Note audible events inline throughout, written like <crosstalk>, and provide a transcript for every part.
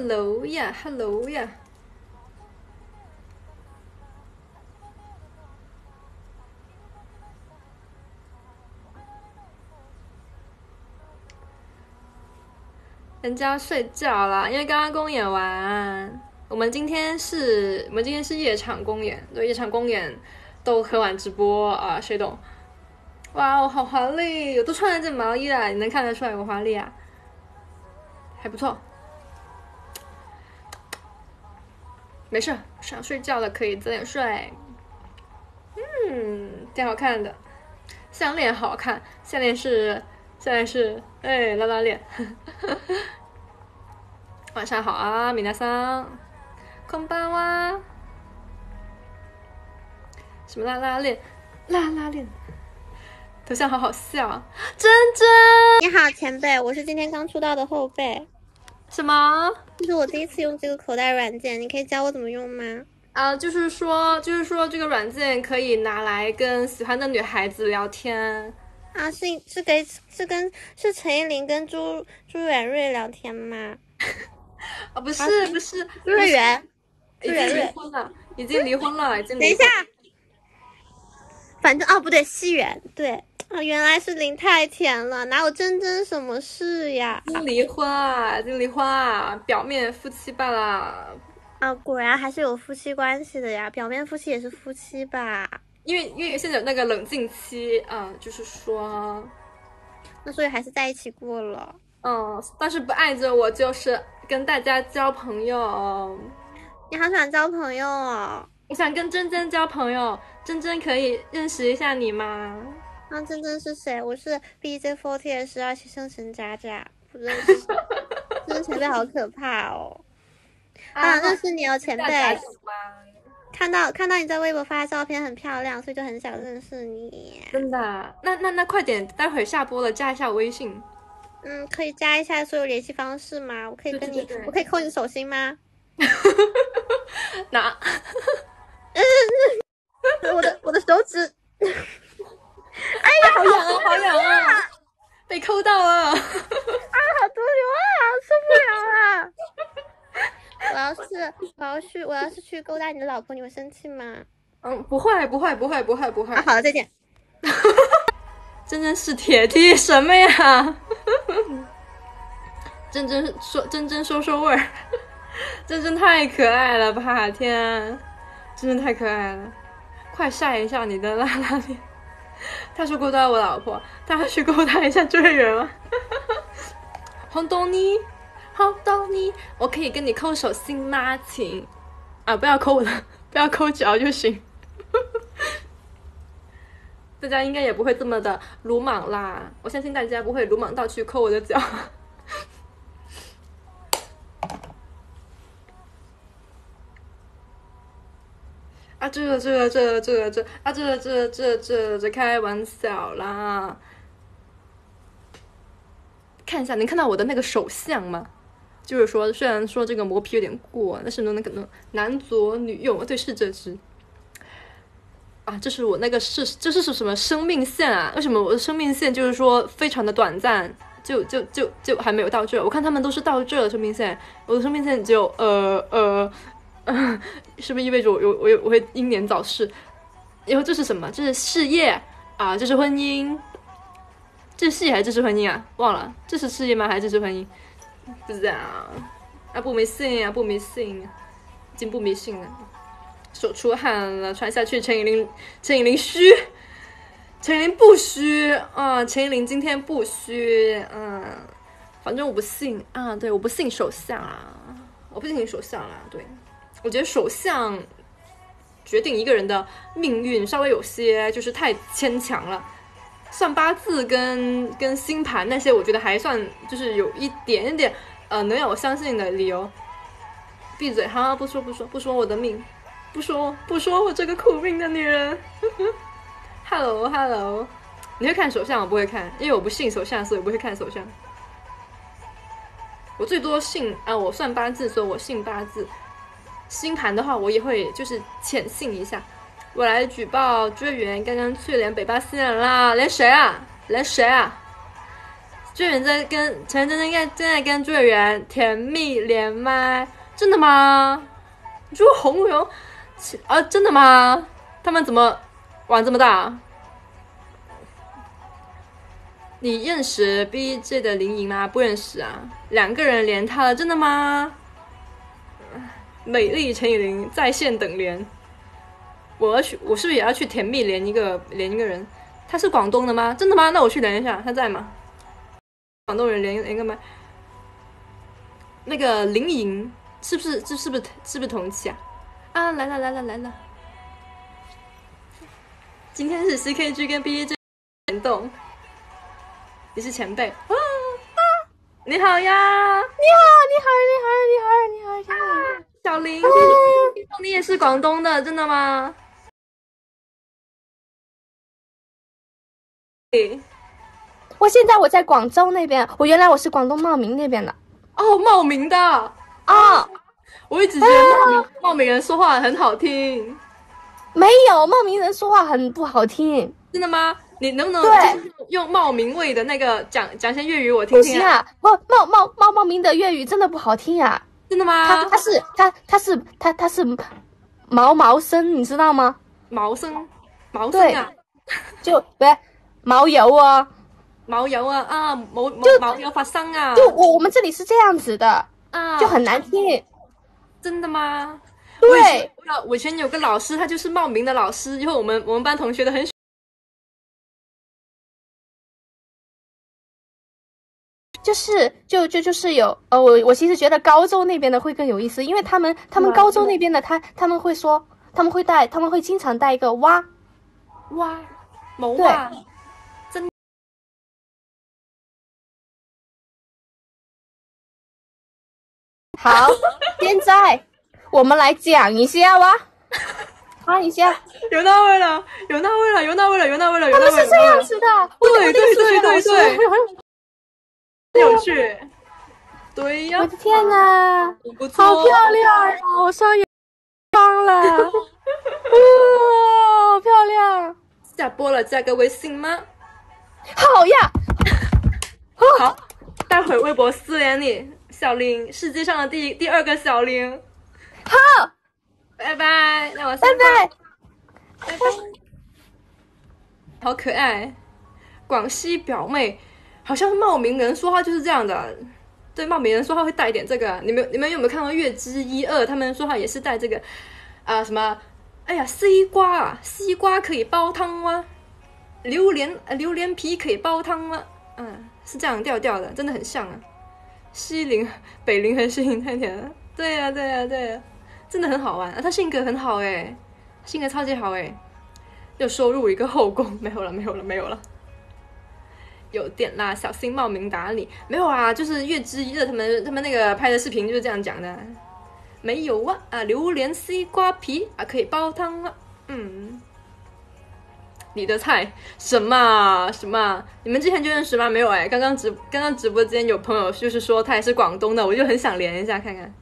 ，Hello 呀，Hello 呀。人家睡觉了，因为刚刚公演完。我们今天是我们今天是夜场公演，对，夜场公演都很晚直播啊，谁懂？哇哦，好华丽！我都穿了件毛衣了，你能看得出来我华丽啊？还不错。没事，想睡觉了可以早点睡。嗯，挺好看的，项链好看，项链是项链是哎拉拉链。<laughs> 晚上好啊，米娜桑，空班哇。什么拉拉链？拉拉链。头像好好笑，真真。你好，前辈，我是今天刚出道的后辈。什么？这是我第一次用这个口袋软件，你可以教我怎么用吗？啊，就是说，就是说，这个软件可以拿来跟喜欢的女孩子聊天。啊，是是给是跟是陈依林跟朱朱远瑞聊天吗？<laughs> 啊，不是不是，朱瑞元，已经离婚了，已经离婚了，已经离。等一下，反正哦不对，西元对。啊，原来是林太甜了，哪有真真什么事呀？离婚啊，离婚啊，表面夫妻罢了。啊，果然还是有夫妻关系的呀，表面夫妻也是夫妻吧？因为因为现在有那个冷静期啊，就是说，那所以还是在一起过了。嗯，但是不爱着我，就是跟大家交朋友。你好想交朋友哦？我想跟珍珍交朋友，珍珍可以认识一下你吗？啊，珍珍是谁？我是 B J Forty 的十二期生神渣渣，不认识。真真前辈好可怕哦！<laughs> 啊，认识你哦，前辈。看到看到你在微博发的照片很漂亮，所以就很想认识你。真的？那那那快点，待会下播了，加一下我微信。嗯，可以加一下所有联系方式吗？我可以跟你，我可以扣你手心吗？<laughs> 拿。我的我的手指。哎呀，好痒啊，好痒啊！被抠到了，啊，好多流啊，受不了啊！我要是我要去我要是去勾搭你的老婆，你会生气吗？嗯，不会不会不会不会不会。好了，再见。<laughs> 真真是铁 T 什么呀？<laughs> 真真说真真说说味儿，<laughs> 真真太可爱了吧！天，真真太可爱了，快晒一下你的拉拉链。他说勾搭我老婆，他要去勾搭一下追人吗？红豆泥，红豆泥，我可以跟你扣手心吗？亲啊，不要抠我的，<laughs> 不要抠脚就行。<laughs> 大家应该也不会这么的鲁莽啦，我相信大家不会鲁莽到去抠我的脚。<laughs> 啊，这个这个这个这个这啊，这个这个这这这开玩笑啦！看一下，能看到我的那个手相吗？就是说，虽然说这个磨皮有点过，但是呢，那可能男左女右，对，是这只。啊，这是我那个是，这是是什么生命线啊？为什么我的生命线就是说非常的短暂，就就就就还没有到这？我看他们都是到这的生命线，我的生命线只有呃呃。<laughs> 是不是意味着我有我有我会英年早逝？然后这是什么？这是事业啊？这是婚姻？这是事业还是这是婚姻啊？忘了，这是事业吗？还是这是婚姻？不知道啊，不迷信啊，不迷信，已经不迷信了。手出汗了，穿下去。陈以林，陈以林虚，陈以林不虚啊。陈以林今天不虚，嗯，反正我不信啊。对，我不信手相啊，我不信手相啊，对。我觉得手相决定一个人的命运，稍微有些就是太牵强了。算八字跟跟星盘那些，我觉得还算就是有一点点呃能让我相信的理由。闭嘴，好，不说不说不说我的命，不说不说我这个苦命的女人。<laughs> Hello Hello，你会看手相？我不会看，因为我不信手相，所以我不会看手相。我最多信啊，我算八字，所以我信八字。星盘的话，我也会就是浅信一下。我来举报追员刚刚去连北巴新人啦，连谁啊？连谁啊？朱元在跟陈真真在正在跟朱委员甜蜜连麦，真的吗？朱红荣，啊，真的吗？他们怎么玩这么大？你认识 BJ 的林莹吗？不认识啊。两个人连他了，真的吗？美丽陈以琳在线等连，我要去，我是不是也要去甜蜜连一个连一个人？他是广东的吗？真的吗？那我去连一下，他在吗？广东人连连个麦。那个林莹是不是这是不是是不是同期啊？啊，来了来了来了！今天是 CKG 跟 BJ 联动，你是前辈啊啊！你好呀，你好你好你好你好你好你好，小林，你也是广东的，真的吗？我现在我在广州那边，我原来我是广东茂名那边的。哦，茂名的啊，我一直觉得茂名茂名人说话很好听。没有，茂名人说话很不好听。真的吗？你能不能对用茂名味的那个讲讲些粤语我听听？不行啊，茂茂茂茂茂名的粤语真的不好听啊。真的吗？他他是他他是他他是毛毛生，你知道吗？毛生，毛生啊，就不是。毛油啊，毛油啊啊，毛就毛油发生啊！就我我们这里是这样子的啊，就很难听。真的吗？对，我以前有个老师，他就是茂名的老师，因为我们我们班同学都很，就是就就就是有呃，我我其实觉得高州那边的会更有意思，因为他们他们高州那边的他他们会说他们会带他们会经常带一个蛙蛙毛蛙。好，现在我们来讲一下哇，看一下，有那味了，有那味了，有那味了，有那味了，有那味了。他们是这样子的，对对对对对，有趣，对呀。我的天哪，好漂亮啊！我双眼放了，<laughs> 哇，好漂亮！下播了，加个微信吗？好呀，好，待会微博私联你。小林，世界上的第第二个小林，好，拜拜，那我拜拜，拜拜，好可爱，广西表妹，好像茂名人说话就是这样的，对，茂名人说话会带一点这个，你们你们有没有看过《月之一二》？他们说话也是带这个啊什么？哎呀，西瓜啊，西瓜可以煲汤吗？榴莲啊，榴莲皮可以煲汤吗？嗯，是这样调调的，真的很像啊。西林、<laughs> 北林和西林太甜了，对呀，对呀，对呀，真的很好玩。啊！他性格很好哎，性格超级好哎，又收入一个后宫，<laughs> 没有了，没有了，没有了，有点啦，小心冒名打你，没有啊，就是月之一热，他们他们那个拍的视频就是这样讲的，没有啊啊，榴莲西瓜皮啊可以煲汤啊，嗯。你的菜什么什么？你们之前就认识吗？没有哎，刚刚直刚刚直播间有朋友就是说他也是广东的，我就很想连一下看看。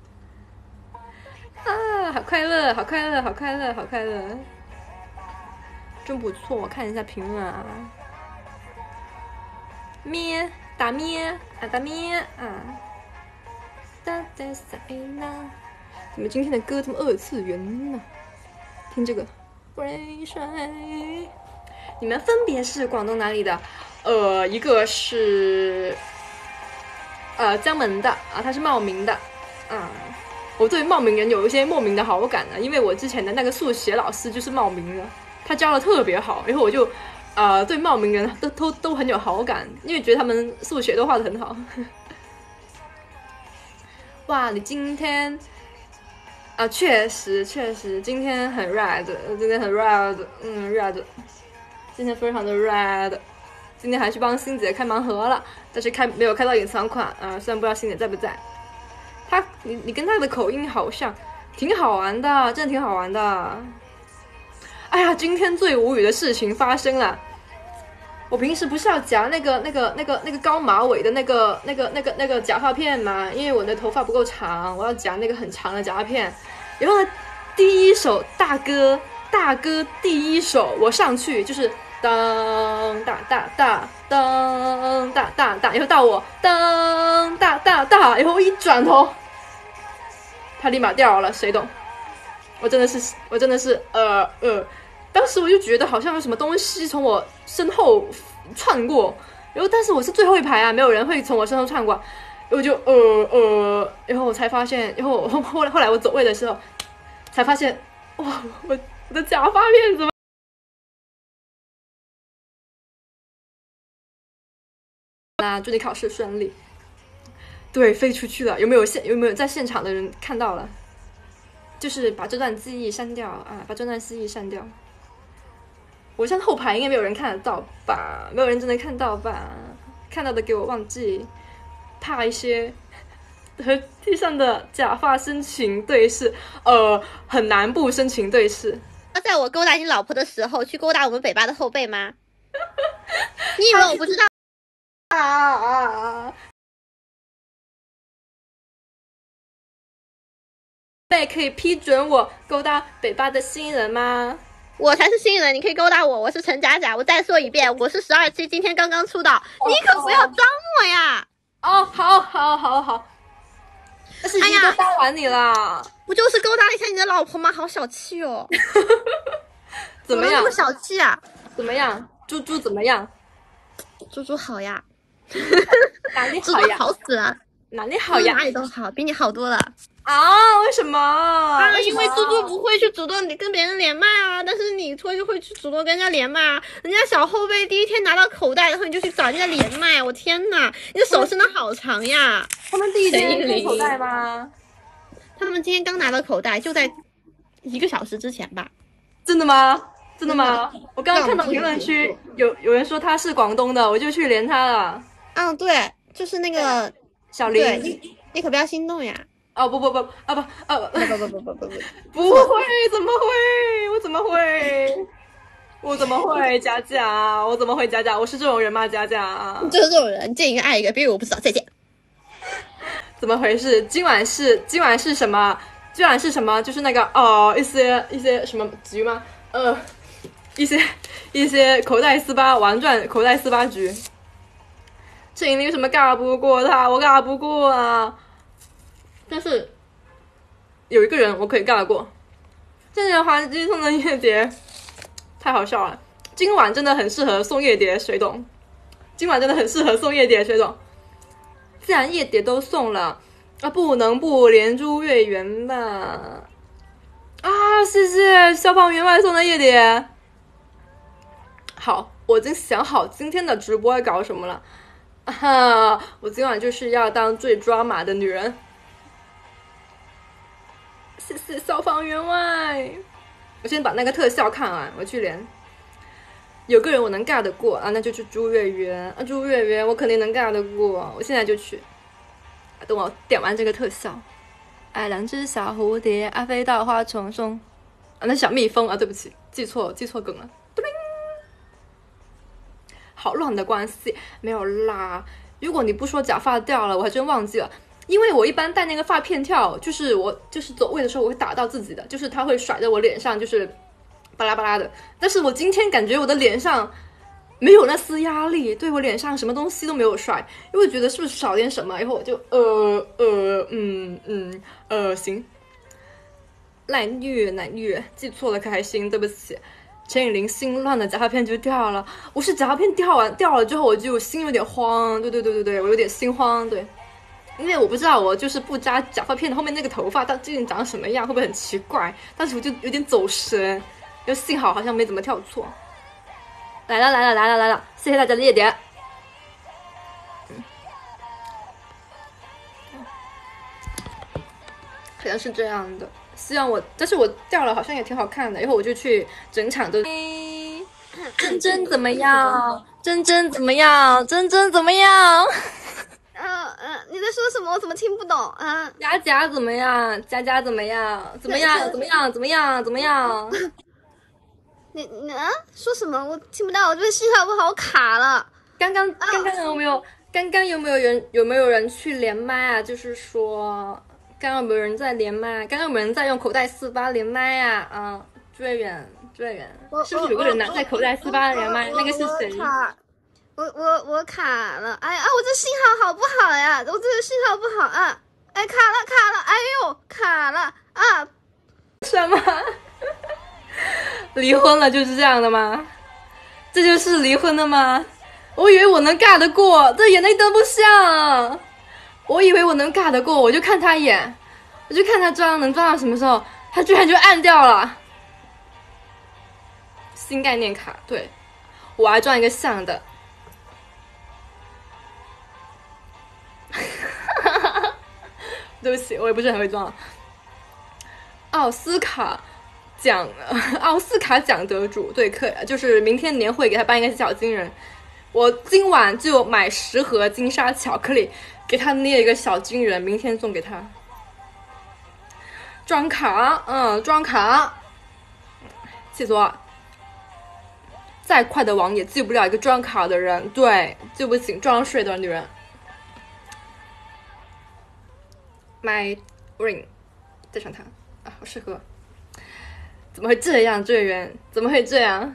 啊，好快乐，好快乐，好快乐，好快乐，真不错。我看一下评论啊，咩打咩啊打咩啊，哒哒塞啦。怎么今天的歌这么二次元呢？听这个，水水。你们分别是广东哪里的？呃，一个是呃江门的啊，他是茂名的，嗯，我对茂名人有一些莫名的好感呢，因为我之前的那个数学老师就是茂名的，他教的特别好，然后我就呃对茂名人都都都很有好感，因为觉得他们数学都画的很好。<laughs> 哇，你今天啊，确实确实今天很 red，今天很 red，嗯，red。今天非常的 red，今天还去帮欣姐开盲盒了，但是开没有开到隐藏款啊，虽然不知道欣姐在不在。他，你你跟他的口音好像，挺好玩的，真的挺好玩的。哎呀，今天最无语的事情发生了。我平时不是要夹那个那个那个那个高马尾的那个那个那个那个假发片吗？因为我的头发不够长，我要夹那个很长的假发片。然后呢，第一首大哥大哥第一首我上去就是。当大大大当大大大，然后到我当大大大，然后一转头，他立马掉了，谁懂？我真的是，我真的是，呃呃，当时我就觉得好像有什么东西从我身后窜过，然后但是我是最后一排啊，没有人会从我身后窜过，我就呃呃，然后我才发现，然后后 <laughs> 后来后来我走位的时候，才发现，哇，我我的假发片怎么？那祝你考试顺利。对，飞出去了，有没有现有没有在现场的人看到了？就是把这段记忆删掉啊，把这段记忆删掉。我像后排应该没有人看得到吧？没有人真的看到吧？看到的给我忘记，怕一些和地上的假发深情对视，呃，很难不深情对视。要在我勾搭你老婆的时候去勾搭我们北巴的后背吗？<laughs> 你以为我不知道？啊啊啊！贝可以批准我勾搭北巴的新人吗？我才是新人，你可以勾搭我。我是陈佳佳，我再说一遍，我是十二期，今天刚刚出道，你可不要装我呀！哦，好，好，好，好。但是已经勾搭完你了，不就是勾搭一下你的老婆吗？好小气哦！<laughs> 怎么样？么小气啊？怎么样？猪猪怎么样？猪猪好呀。<laughs> 哪里好呀？好死了。哪里好呀？哪里都好，比你好多了。啊？为什么？啊，因为猪猪不会去主动跟别人连麦啊，但是你会就会去主动跟人家连麦啊。人家小后辈第一天拿到口袋，然后你就去找人家连麦，我天呐，你的手伸的好长呀！他们第一天拿口袋吗？他们今天刚拿到口袋，就在一个小时之前吧？真的吗？真的吗？我刚刚看到评论区有有人说他是广东的，我就去连他了。啊，对，就是那个小林，你你可不要心动呀。哦 <laughs> 不不不啊不啊不不不不不不不会怎么会？我怎么会？我怎么会假假我怎么会假假我是这种人吗假假你就是这种人见一个爱一个别以为我不知道再见 <laughs> 怎么回事？今晚是今晚是什么？今晚是什么？就是那个哦一些一些什么局吗？呃一些一些口袋四八玩转口袋四八局。陈琳为什么尬不过他？我尬不过啊！但是有一个人我可以尬过，谢谢黄金送的夜蝶，太好笑了！今晚真的很适合送夜蝶，谁懂？今晚真的很适合送夜蝶，谁懂？既然夜蝶都送了，啊，不能不连珠月圆吧？啊，谢谢消防员外送的夜蝶。好，我已经想好今天的直播要搞什么了。哈，我今晚就是要当最抓马的女人。谢谢消防员外，我先把那个特效看完，我去连。有个人我能尬得过啊，那就是朱月圆啊，朱月圆我肯定能尬得过，我现在就去。等我点完这个特效，哎，两只小蝴蝶啊，飞到花丛中啊，那小蜜蜂啊，对不起，记错记错梗了。好乱的关系没有啦。如果你不说假发掉了，我还真忘记了。因为我一般戴那个发片跳，就是我就是走位的时候我会打到自己的，就是它会甩在我脸上，就是巴拉巴拉的。但是我今天感觉我的脸上没有那丝压力，对我脸上什么东西都没有甩，因为觉得是不是少点什么？然后我就呃呃嗯嗯呃行，奶虐奶虐，记错了可还行，对不起。陈以琳心乱的假发片就掉了，我是假发片掉完掉了之后，我就心有点慌，对对对对对，我有点心慌，对，因为我不知道我就是不扎假发片的后面那个头发到究竟长什么样，会不会很奇怪？当时我就有点走神，就幸好好像没怎么跳错。来了来了来了来了，谢谢大家的夜点。好像是这样的。希望我，但是我掉了，好像也挺好看的。以后我就去整场都。<coughs> 真真怎么样？真真怎么样？真真怎么样？嗯嗯，你在说什么？我怎么听不懂啊？佳佳怎么样？佳佳怎么样？怎么样？<laughs> 怎么样？怎么样？怎么样？你你啊？说什么？我听不到，我这边信号不好，卡了。刚刚刚刚有没有？刚刚有没有人？有没有人去连麦啊？就是说。刚刚有没有人在连麦？刚刚有没有人在用口袋四八连麦啊？啊，朱月圆，朱月圆，是不是有个人拿在口袋四八连麦？那个是谁？我我我卡了！哎啊，我这信号好不好呀？我这个信号不好啊！哎，卡了卡了！哎呦，卡了啊！什么？<laughs> 离婚了就是这样的吗？这就是离婚的吗？我以为我能尬得过，这眼泪都不像。我以为我能尬得过，我就看他一眼，我就看他装能装到什么时候，他居然就按掉了。新概念卡，对我还装一个像的。<laughs> 对不起，我也不是很会装。奥斯卡奖，奥斯卡奖得主，对，可就是明天年会给他颁一个小金人。我今晚就买十盒金沙巧克力，给他捏一个小金人，明天送给他。装卡，嗯，装卡。记住，再快的网也记不了一个装卡的人，对，救不醒，装睡的女人。My ring，带上它啊，好适合。怎么会这样，队员？怎么会这样？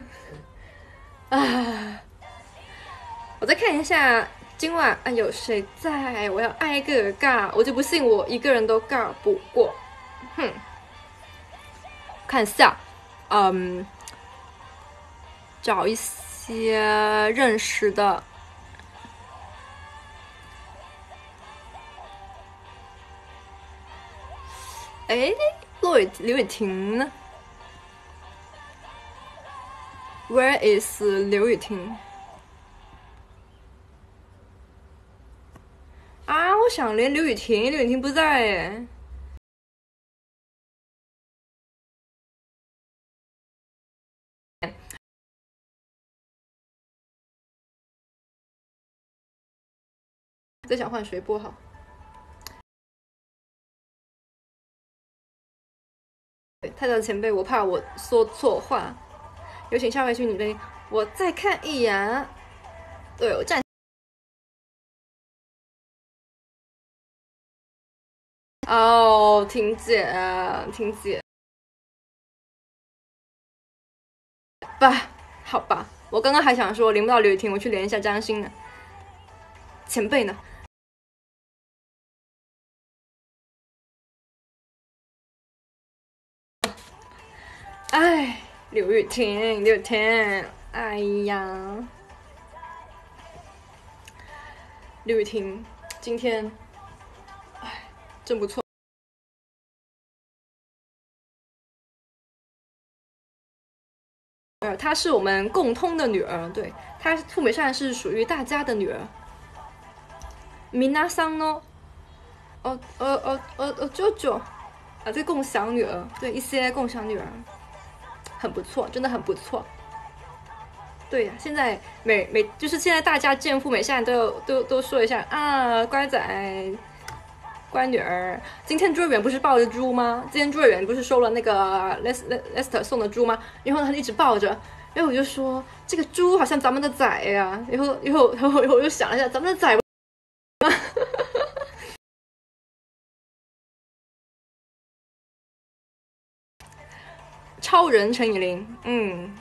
啊！我再看一下今晚啊，有谁在？我要挨个尬，我就不信我一个人都尬不过。哼！看下，嗯，找一些认识的。哎，陆雨刘雨婷呢？Where is 刘雨婷？啊，我想连刘雨婷，刘雨婷不在哎。在想换谁播好？太早前辈，我怕我说错话。有请下位虚女杯，我再看一眼。对我站。婷姐，婷姐。吧，好吧，我刚刚还想说连不到刘雨婷，我去连一下张欣呢。前辈呢？哎，刘雨婷，刘雨婷，哎呀，刘雨婷，今天，哎，真不错。呃，她是我们共通的女儿，对，她兔美善是属于大家的女儿。米娜桑呢？哦，哦哦哦哦，舅舅，啊，这共享女儿，对，一些共享女儿。很不错，真的很不错。对呀，现在每每就是现在大家见父美，现在都都都说一下啊，乖仔，乖女儿。今天朱尔远不是抱着猪吗？今天朱尔远不是收了那个 Les Lester 送的猪吗？然后他一直抱着，然后我就说这个猪好像咱们的崽呀。然后然后然后我又想了一下，咱们的仔。<laughs> 超人陈以琳，嗯，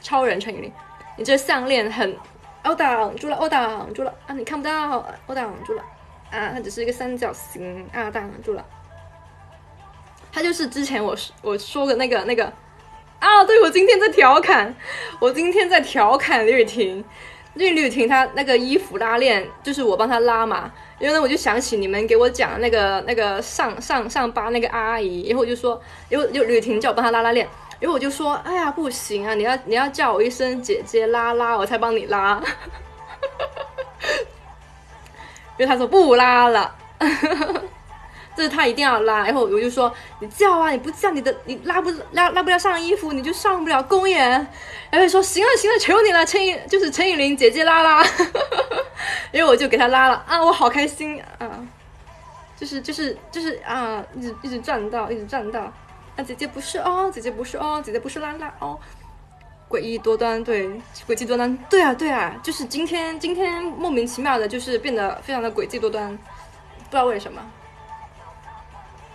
超人陈以琳，你这项链很，哦挡住了，哦挡住了啊！你看不到，哦挡住了啊！它只是一个三角形啊，挡住了。它就是之前我我说的那个那个啊，对我今天在调侃，我今天在调侃李雨婷。因为吕雨婷她那个衣服拉链就是我帮她拉嘛，然后呢我就想起你们给我讲那个那个上上上班那个阿姨，然后我就说，然后就吕雨婷叫我帮她拉拉链，然后我就说，哎呀不行啊，你要你要叫我一声姐姐拉拉，我才帮你拉，因为他说不拉了。<laughs> 这是他一定要拉，然后我就说你叫啊，你不叫你的你拉不拉拉不了上衣服，你就上不了公演。然后说行了行了，求你了，陈雨就是陈雨林姐姐拉拉，<laughs> 因为我就给他拉了啊，我好开心啊，就是就是就是啊，一直一直转到一直转到啊，姐姐不是哦，姐姐不是哦，姐姐不是拉拉哦，诡异多端对，诡计多端对啊对啊，就是今天今天莫名其妙的，就是变得非常的诡计多端，不知道为什么。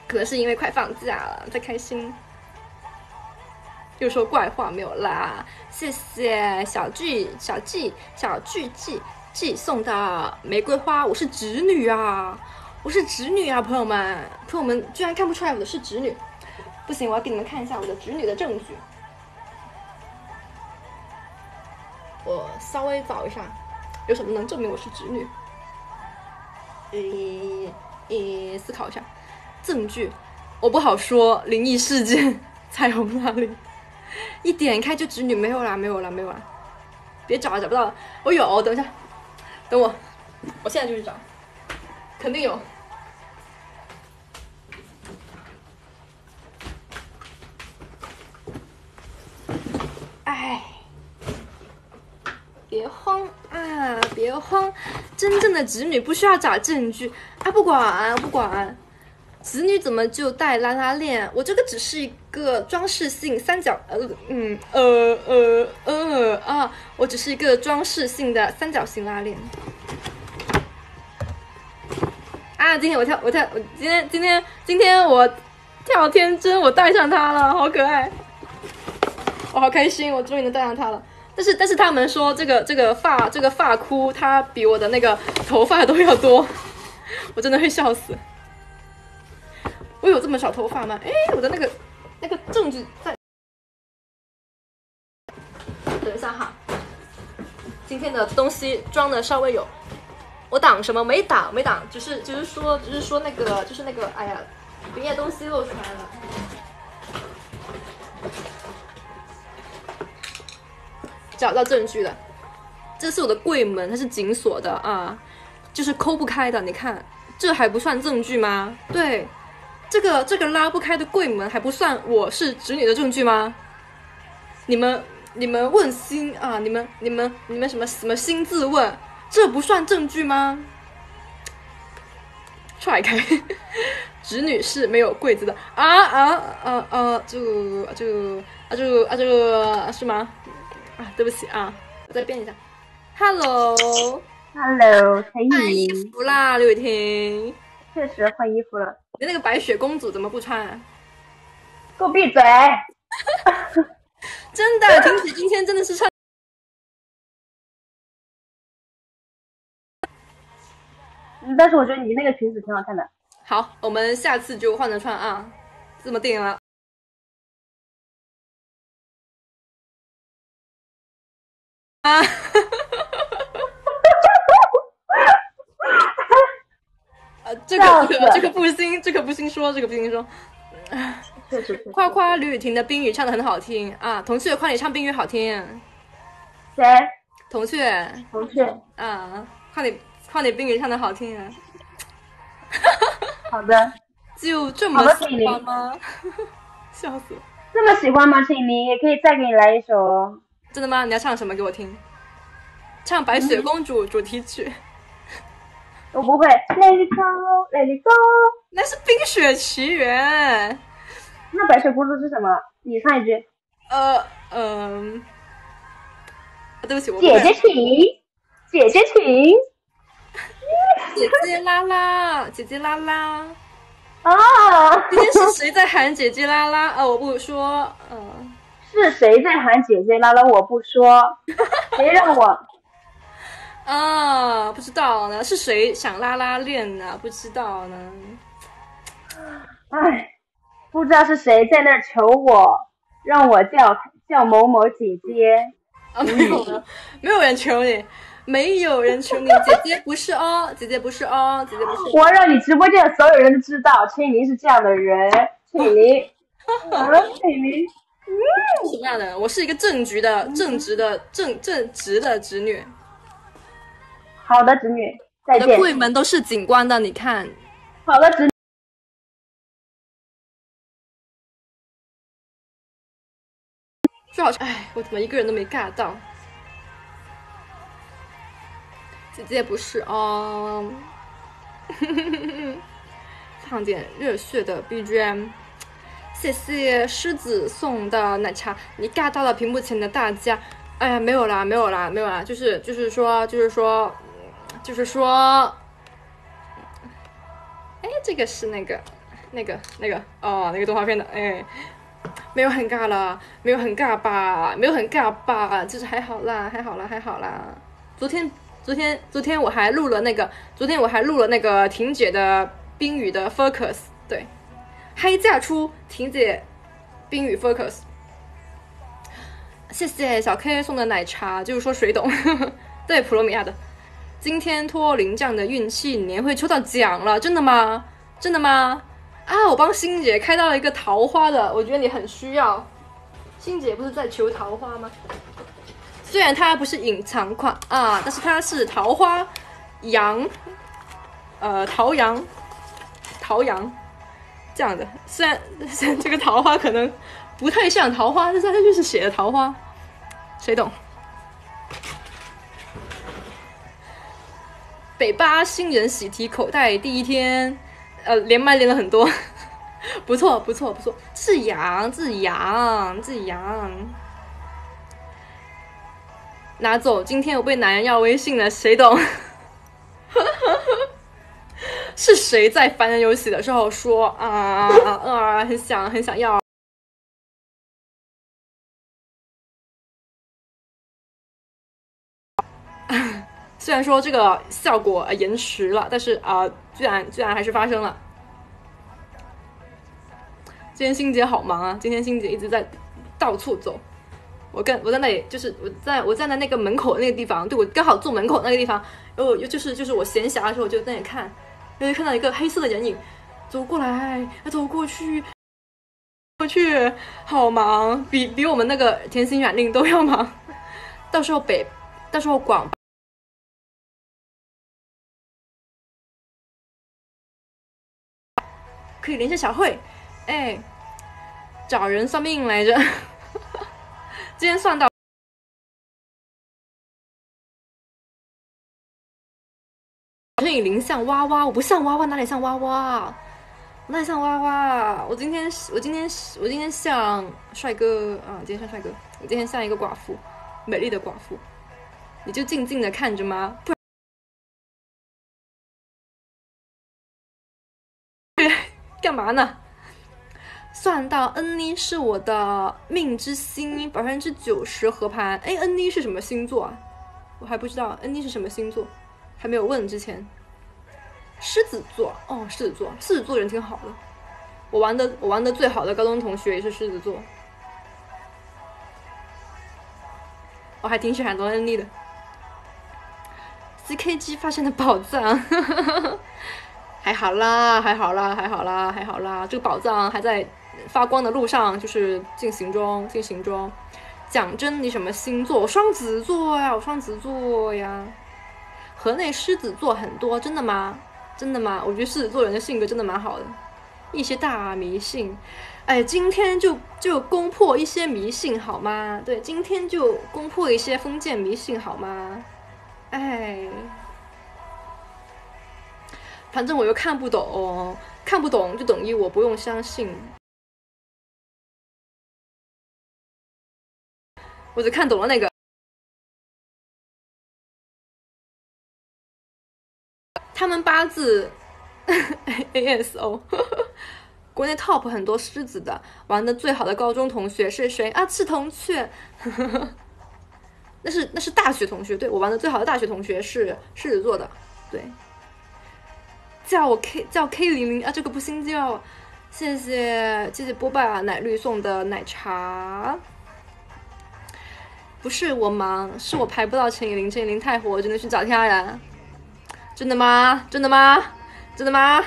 可能是因为快放假了，在开心。又说怪话没有啦，谢谢小巨小巨小巨寄寄送的玫瑰花，我是侄女啊，我是侄女啊，朋友们，朋友们居然看不出来我的是侄女，不行，我要给你们看一下我的侄女的证据，我稍微找一下，有什么能证明我是侄女？诶诶，思考一下，证据，我不好说，灵异事件，彩虹那里。一点开就侄女没有啦，没有啦，没有啦，别找了，找不到。我有，等一下，等我，我现在就去找，肯定有。哎，别慌啊，别慌，真正的侄女不需要找证据啊，不管不管。子女怎么就带拉拉链？我这个只是一个装饰性三角，呃，嗯，呃，呃，呃，啊，我只是一个装饰性的三角形拉链。啊，今天我跳，我跳，我今天今天今天我跳天真，我带上它了，好可爱，我好开心，我终于能带上它了。但是但是他们说这个这个发这个发箍它比我的那个头发都要多，<laughs> 我真的会笑死。我有这么少头发吗？哎，我的那个那个证据在。等一下哈，今天的东西装的稍微有，我挡什么？没挡，没挡，只是只是说，只是说那个，就是那个，哎呀，别的东西露出来了。找到证据了，这是我的柜门，它是紧锁的啊，就是抠不开的。你看，这还不算证据吗？对。这个这个拉不开的柜门还不算我是侄女的证据吗？你们你们问心啊？你们你们你们什么什么心自问？这不算证据吗？踹开，<laughs> 侄女是没有柜子的啊啊啊啊！就就啊就啊就是吗？啊，对不起啊，我再变一下。Hello，Hello，换衣服啦，刘雨婷。确实换衣服了。你那个白雪公主怎么不穿？给我闭嘴！<laughs> 真的，婷子今天真的是穿。但是我觉得你那个裙子挺好看的。好，我们下次就换着穿啊，这么定了。<laughs> 啊！这个这个这个不兴，这个不兴说，这个不兴说。夸夸吕雨婷的冰雨唱的很好听啊！童雀夸你唱冰雨好听。谁？童雀。童雀。啊，夸你夸你冰雨唱的好听啊！<laughs> 好的。就这么喜欢吗？<laughs> 笑死！这么喜欢吗？请你也可以再给你来一首。真的吗？你要唱什么给我听？唱白雪公主主题曲。我不会，Let it go，Let it go，那是《冰雪奇缘》。那白雪公主是什么？你唱一句。呃，嗯，对不起，我姐姐请，姐姐请，姐姐拉拉，姐姐拉拉。啊！今天是谁在喊姐姐拉拉？啊，我不说。嗯，是谁在喊姐姐拉了？我不说。<laughs> 谁让我。啊，不知道呢，是谁想拉拉链呢？不知道呢。唉，不知道是谁在那儿求我，让我叫叫某某姐姐。啊，没有，没有人求你，没有人求你，姐姐不是哦，姐姐不是哦，姐姐不是。我让你直播间的所有人都知道，翠玲是这样的人，翠玲，<laughs> 啊，翠玲，什么样的？我是一个正直的、正直的、正正直的侄女。好的，侄女，再见。柜门都是景观的，你看。好的，侄女。最好，哎，我怎么一个人都没尬到？姐姐不是哦。<laughs> 放点热血的 BGM，谢谢狮子送的奶茶，你尬到了屏幕前的大家。哎呀，没有啦，没有啦，没有啦，就是就是说，就是说。就是说，哎，这个是那个，那个，那个，哦，那个动画片的，哎，没有很尬了，没有很尬吧，没有很尬吧，就是还好啦，还好啦，还好啦。昨天，昨天，昨天我还录了那个，昨天我还录了那个婷姐的冰雨的 focus，对，黑嫁出婷姐冰雨 focus。谢谢小 K 送的奶茶，就是说谁懂？<laughs> 对，普罗米亚的。今天托林酱的运气年会抽到奖了，真的吗？真的吗？啊，我帮欣姐开到了一个桃花的，我觉得你很需要。欣姐不是在求桃花吗？虽然它不是隐藏款啊，但是它是桃花羊，呃，桃羊，桃羊这样的。虽然 <laughs> 虽然这个桃花可能不太像桃花，但是它就是写的桃花，谁懂？北巴新人喜提口袋第一天，呃，连麦连了很多，不错不错不错，是羊，是羊，是羊。拿走，今天我被男人要微信了，谁懂？<laughs> 是谁在凡人游戏的时候说啊啊啊，很想很想要？虽然说这个效果延迟了，但是啊，居然居然还是发生了。今天欣姐好忙啊！今天欣姐一直在到处走。我跟我在那里，就是我在我站在那个门口那个地方，对我刚好坐门口那个地方，然后又就是就是我闲暇的时候，就在那里看，然后看到一个黑色的人影走过来，走过去，过去，好忙，比比我们那个甜心软令都要忙。到时候北，到时候广。可以联系小慧，哎，找人算命来着。<laughs> 今天算到陈以琳像娃娃，我不像娃娃，哪里像娃娃？哪里像娃娃？我今天我今天我今天像帅哥啊！今天像帅哥，我今天像一个寡妇，美丽的寡妇。你就静静的看着吗？不 <laughs> 干嘛呢？算到恩妮是我的命之星，百分之九十合盘。哎，恩妮是什么星座啊？我还不知道恩妮是什么星座，还没有问之前。狮子座哦，狮子座，狮子座人挺好的。我玩的我玩的最好的高中同学也是狮子座，我还挺喜欢罗恩妮的。CKG 发现的宝藏。<laughs> 还好啦，还好啦，还好啦，还好啦。这个宝藏还在发光的路上，就是进行中，进行中。讲真，你什么星座？双子座呀，我双子座呀。河内狮子座很多，真的吗？真的吗？我觉得狮子座人的性格真的蛮好的。一些大迷信，哎，今天就就攻破一些迷信好吗？对，今天就攻破一些封建迷信好吗？哎。反正我又看不懂，看不懂就等于我不用相信。我只看懂了那个，他们八字 <laughs> ASO，<laughs> 国内 top 很多狮子的，玩的最好的高中同学是谁啊？赤铜雀，<laughs> 那是那是大学同学，对我玩的最好的大学同学是狮子座的，对。叫我 K 叫 K 零零啊，这个不新叫，谢谢谢谢波霸奶绿送的奶茶。不是我忙，是我排不到陈以琳，陈以琳太火，只能去找其他人。真的吗？真的吗？真的吗？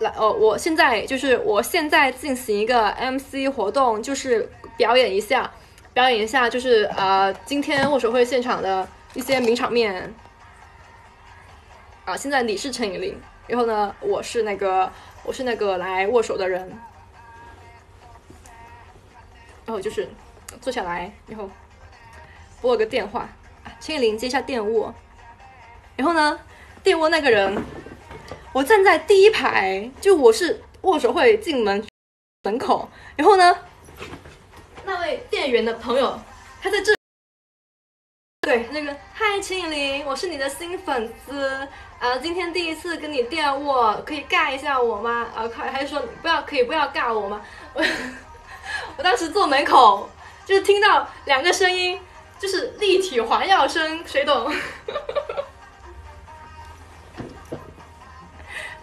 来哦，我现在就是我现在进行一个 MC 活动，就是表演一下，表演一下，就是呃，今天握手会现场的一些名场面。啊，现在你是陈以琳，然后呢，我是那个我是那个来握手的人，然后就是坐下来，然后拨了个电话，啊，陈以琳接一下电握，然后呢，电窝那个人，我站在第一排，就我是握手会进门门口，然后呢，那位店员的朋友他在这。对，那个嗨，陈以琳，我是你的新粉丝，啊，今天第一次跟你电握，可以尬一下我吗？啊，还还是说不要，可以不要尬我吗？我 <laughs> 我当时坐门口，<laughs> 就是听到两个声音，就是立体环绕声，谁懂？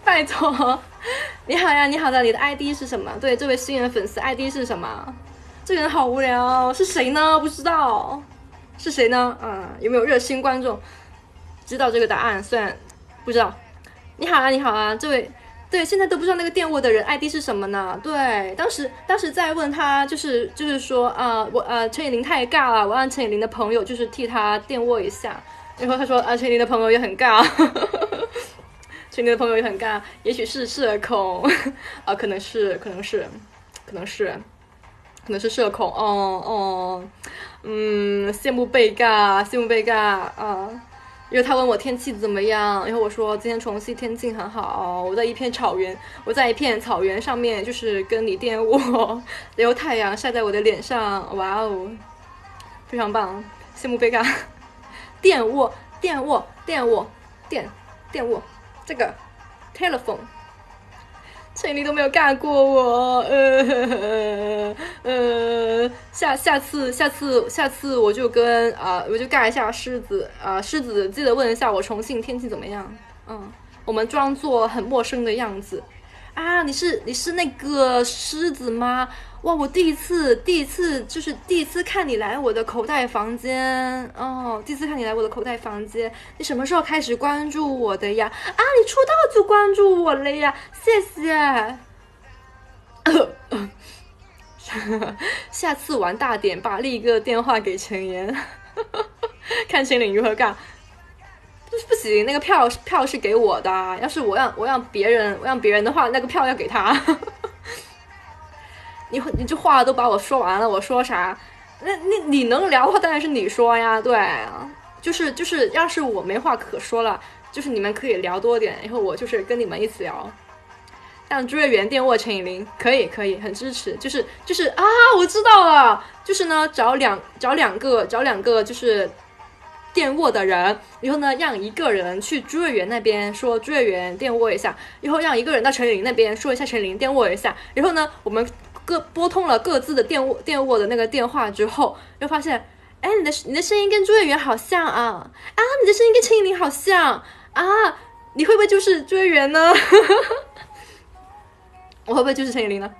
<laughs> 拜托，你好呀，你好的，你的 ID 是什么？对，这位新人粉丝 ID 是什么？这个人好无聊，是谁呢？不知道，是谁呢？嗯，有没有热心观众知道这个答案？虽然不知道。你好啊，你好啊，这位，对，现在都不知道那个电卧的人 ID 是什么呢？对，当时当时在问他，就是就是说啊，我呃陈以琳太尬了，我让陈以琳的朋友就是替他电卧一下。然后他说啊，陈以琳的朋友也很尬。<laughs> 群里的朋友也很尬，也许是社恐，啊，可能是，可能是，可能是，可能是社恐，哦哦，嗯，羡慕被尬，羡慕被尬啊！因为他问我天气怎么样，然后我说今天重庆天气很好，我在一片草原，我在一片草原上面，就是跟你电卧，然后太阳晒在我的脸上，哇哦，非常棒，羡慕被尬，<laughs> 电卧，电卧，电卧，电，电卧。这个 telephone，陈琳都没有干过我，呃呃，下下次下次下次我就跟啊我就干一下狮子啊狮子记得问一下我重庆天气怎么样，嗯，我们装作很陌生的样子。啊，你是你是那个狮子吗？哇，我第一次第一次就是第一次看你来我的口袋房间哦，第一次看你来我的口袋房间。你什么时候开始关注我的呀？啊，你出道就关注我了呀？谢谢。<laughs> 下次玩大点，把另一个电话给陈岩，<laughs> 看陈琳如何干。就是不行，那个票票是给我的。要是我让我让别人，我让别人的话，那个票要给他。<laughs> 你你这话都把我说完了，我说啥？那你你能聊的话，当然是你说呀。对，就是就是，要是我没话可说了，就是你们可以聊多点，然后我就是跟你们一起聊。让朱月元电卧陈以琳，可以可以，很支持。就是就是啊，我知道了，就是呢，找两找两个找两个就是。电卧的人，然后呢，让一个人去朱月圆那边说朱月圆电卧一下，然后让一个人到陈琳那边说一下陈琳电卧一下，然后呢，我们各拨通了各自的电卧电卧的那个电话之后，又发现，哎，你的你的声音跟朱月圆好像啊，啊，你的声音跟陈琳好像啊，你会不会就是朱月圆呢？<laughs> 我会不会就是陈琳呢？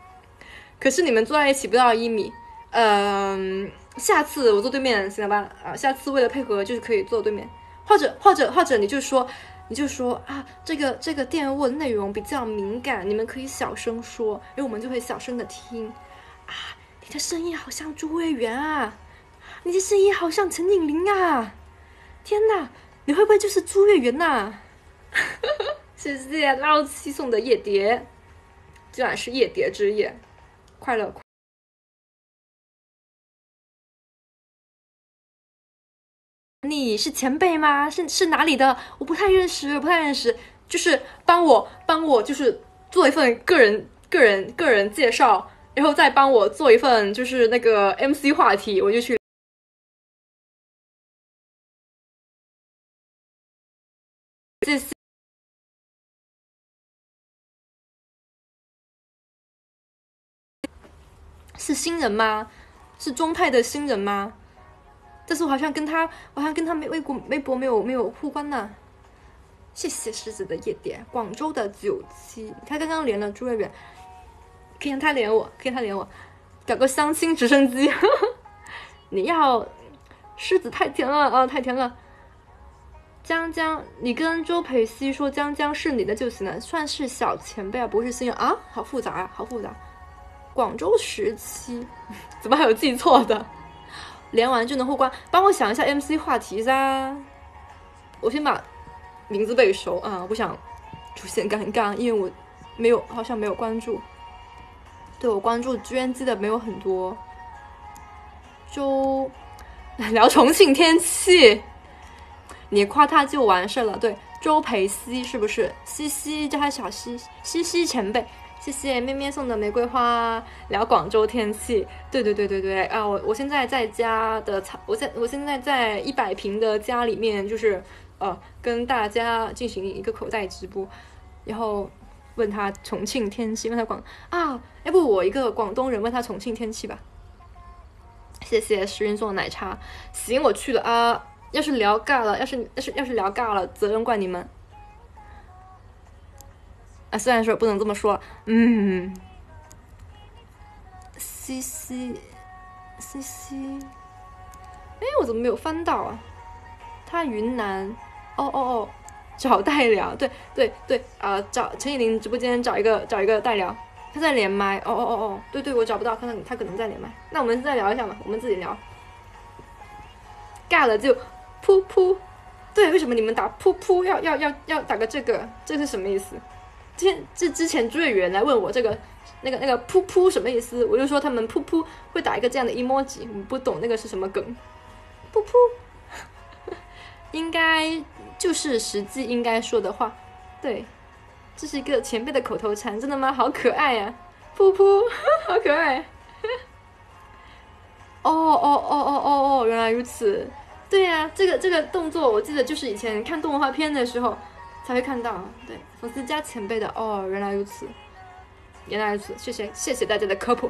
可是你们坐在一起不到一米，嗯。下次我坐对面行了吧？啊，下次为了配合，就是可以坐对面，或者或者或者你就说，你就说啊，这个这个电卧内容比较敏感，你们可以小声说，因为我们就会小声的听。啊，你的声音好像朱卫元啊，你的声音好像陈颖玲啊，天哪，你会不会就是朱月元呐？<laughs> 谢谢捞七送的夜蝶，今晚是夜蝶之夜，快乐。你是前辈吗？是是哪里的？我不太认识，不太认识。就是帮我帮我，就是做一份个人个人个人介绍，然后再帮我做一份就是那个 MC 话题，我就去。谢谢。是新人吗？是中泰的新人吗？但是我好像跟他，我好像跟他没微博、微博没有没有互关呢。谢谢狮子的夜点，广州的九七，他刚刚连了朱瑞瑞，可以让他连我，可以让他连我，搞个相亲直升机。<laughs> 你要狮子太甜了啊，太甜了。江江，你跟周培熙说江江是你的就行了，算是小前辈啊，不是新人啊，好复杂啊，好复杂。广州时期，<laughs> 怎么还有记错的？连完就能互关，帮我想一下 MC 话题噻。我先把名字背熟啊，我不想出现尴尬，因为我没有，好像没有关注。对我关注 GNG 的没有很多。周 <laughs> 聊重庆天气，你夸他就完事了。对，周培西是不是？西西叫他小西，西西前辈。谢谢咩咩送的玫瑰花，聊广州天气。对对对对对啊！我我现在在家的，我在我现在在一百平的家里面，就是呃跟大家进行一个口袋直播，然后问他重庆天气，问他广啊，要不我一个广东人问他重庆天气吧。谢谢石云送的奶茶。行，我去了啊。要是聊尬了，要是要是要是聊尬了，责任怪你们。啊，虽然说不能这么说，嗯。C C C C，哎，我怎么没有翻到啊？他云南，哦哦哦，找代聊，对对对，啊，找陈以琳直播间找一个找一个代聊，他在连麦，哦哦哦哦，对对，我找不到，看看他可能在连麦，那我们再聊一下嘛，我们自己聊。尬了就噗噗，对，为什么你们打噗噗要要要要打个这个？这是什么意思？之前这之前朱月圆来问我这个。那个那个噗噗什么意思？我就说他们噗噗会打一个这样的 emoji，我不懂那个是什么梗。噗噗，应该就是实际应该说的话。对，这是一个前辈的口头禅，真的吗？好可爱呀！噗噗，<laughs> 好可爱。哦哦哦哦哦哦，原来如此。对呀，这个这个动作我记得就是以前看动画片的时候才会看到。对，粉丝加前辈的哦，原来如此。原来如此，谢谢谢谢大家的科普。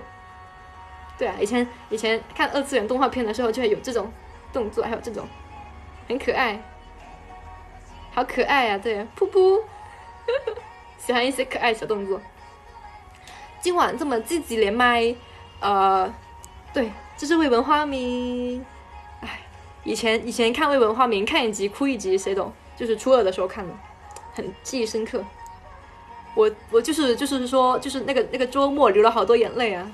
对啊，以前以前看二次元动画片的时候，就会有这种动作，还有这种很可爱，好可爱呀！对，噗噗，<laughs> 喜欢一些可爱小动作。今晚这么积极连麦，呃，对，这是未闻花名。哎，以前以前看未闻花名，看一集哭一集，谁懂？就是初二的时候看的，很记忆深刻。我我就是就是说就是那个那个周末流了好多眼泪啊，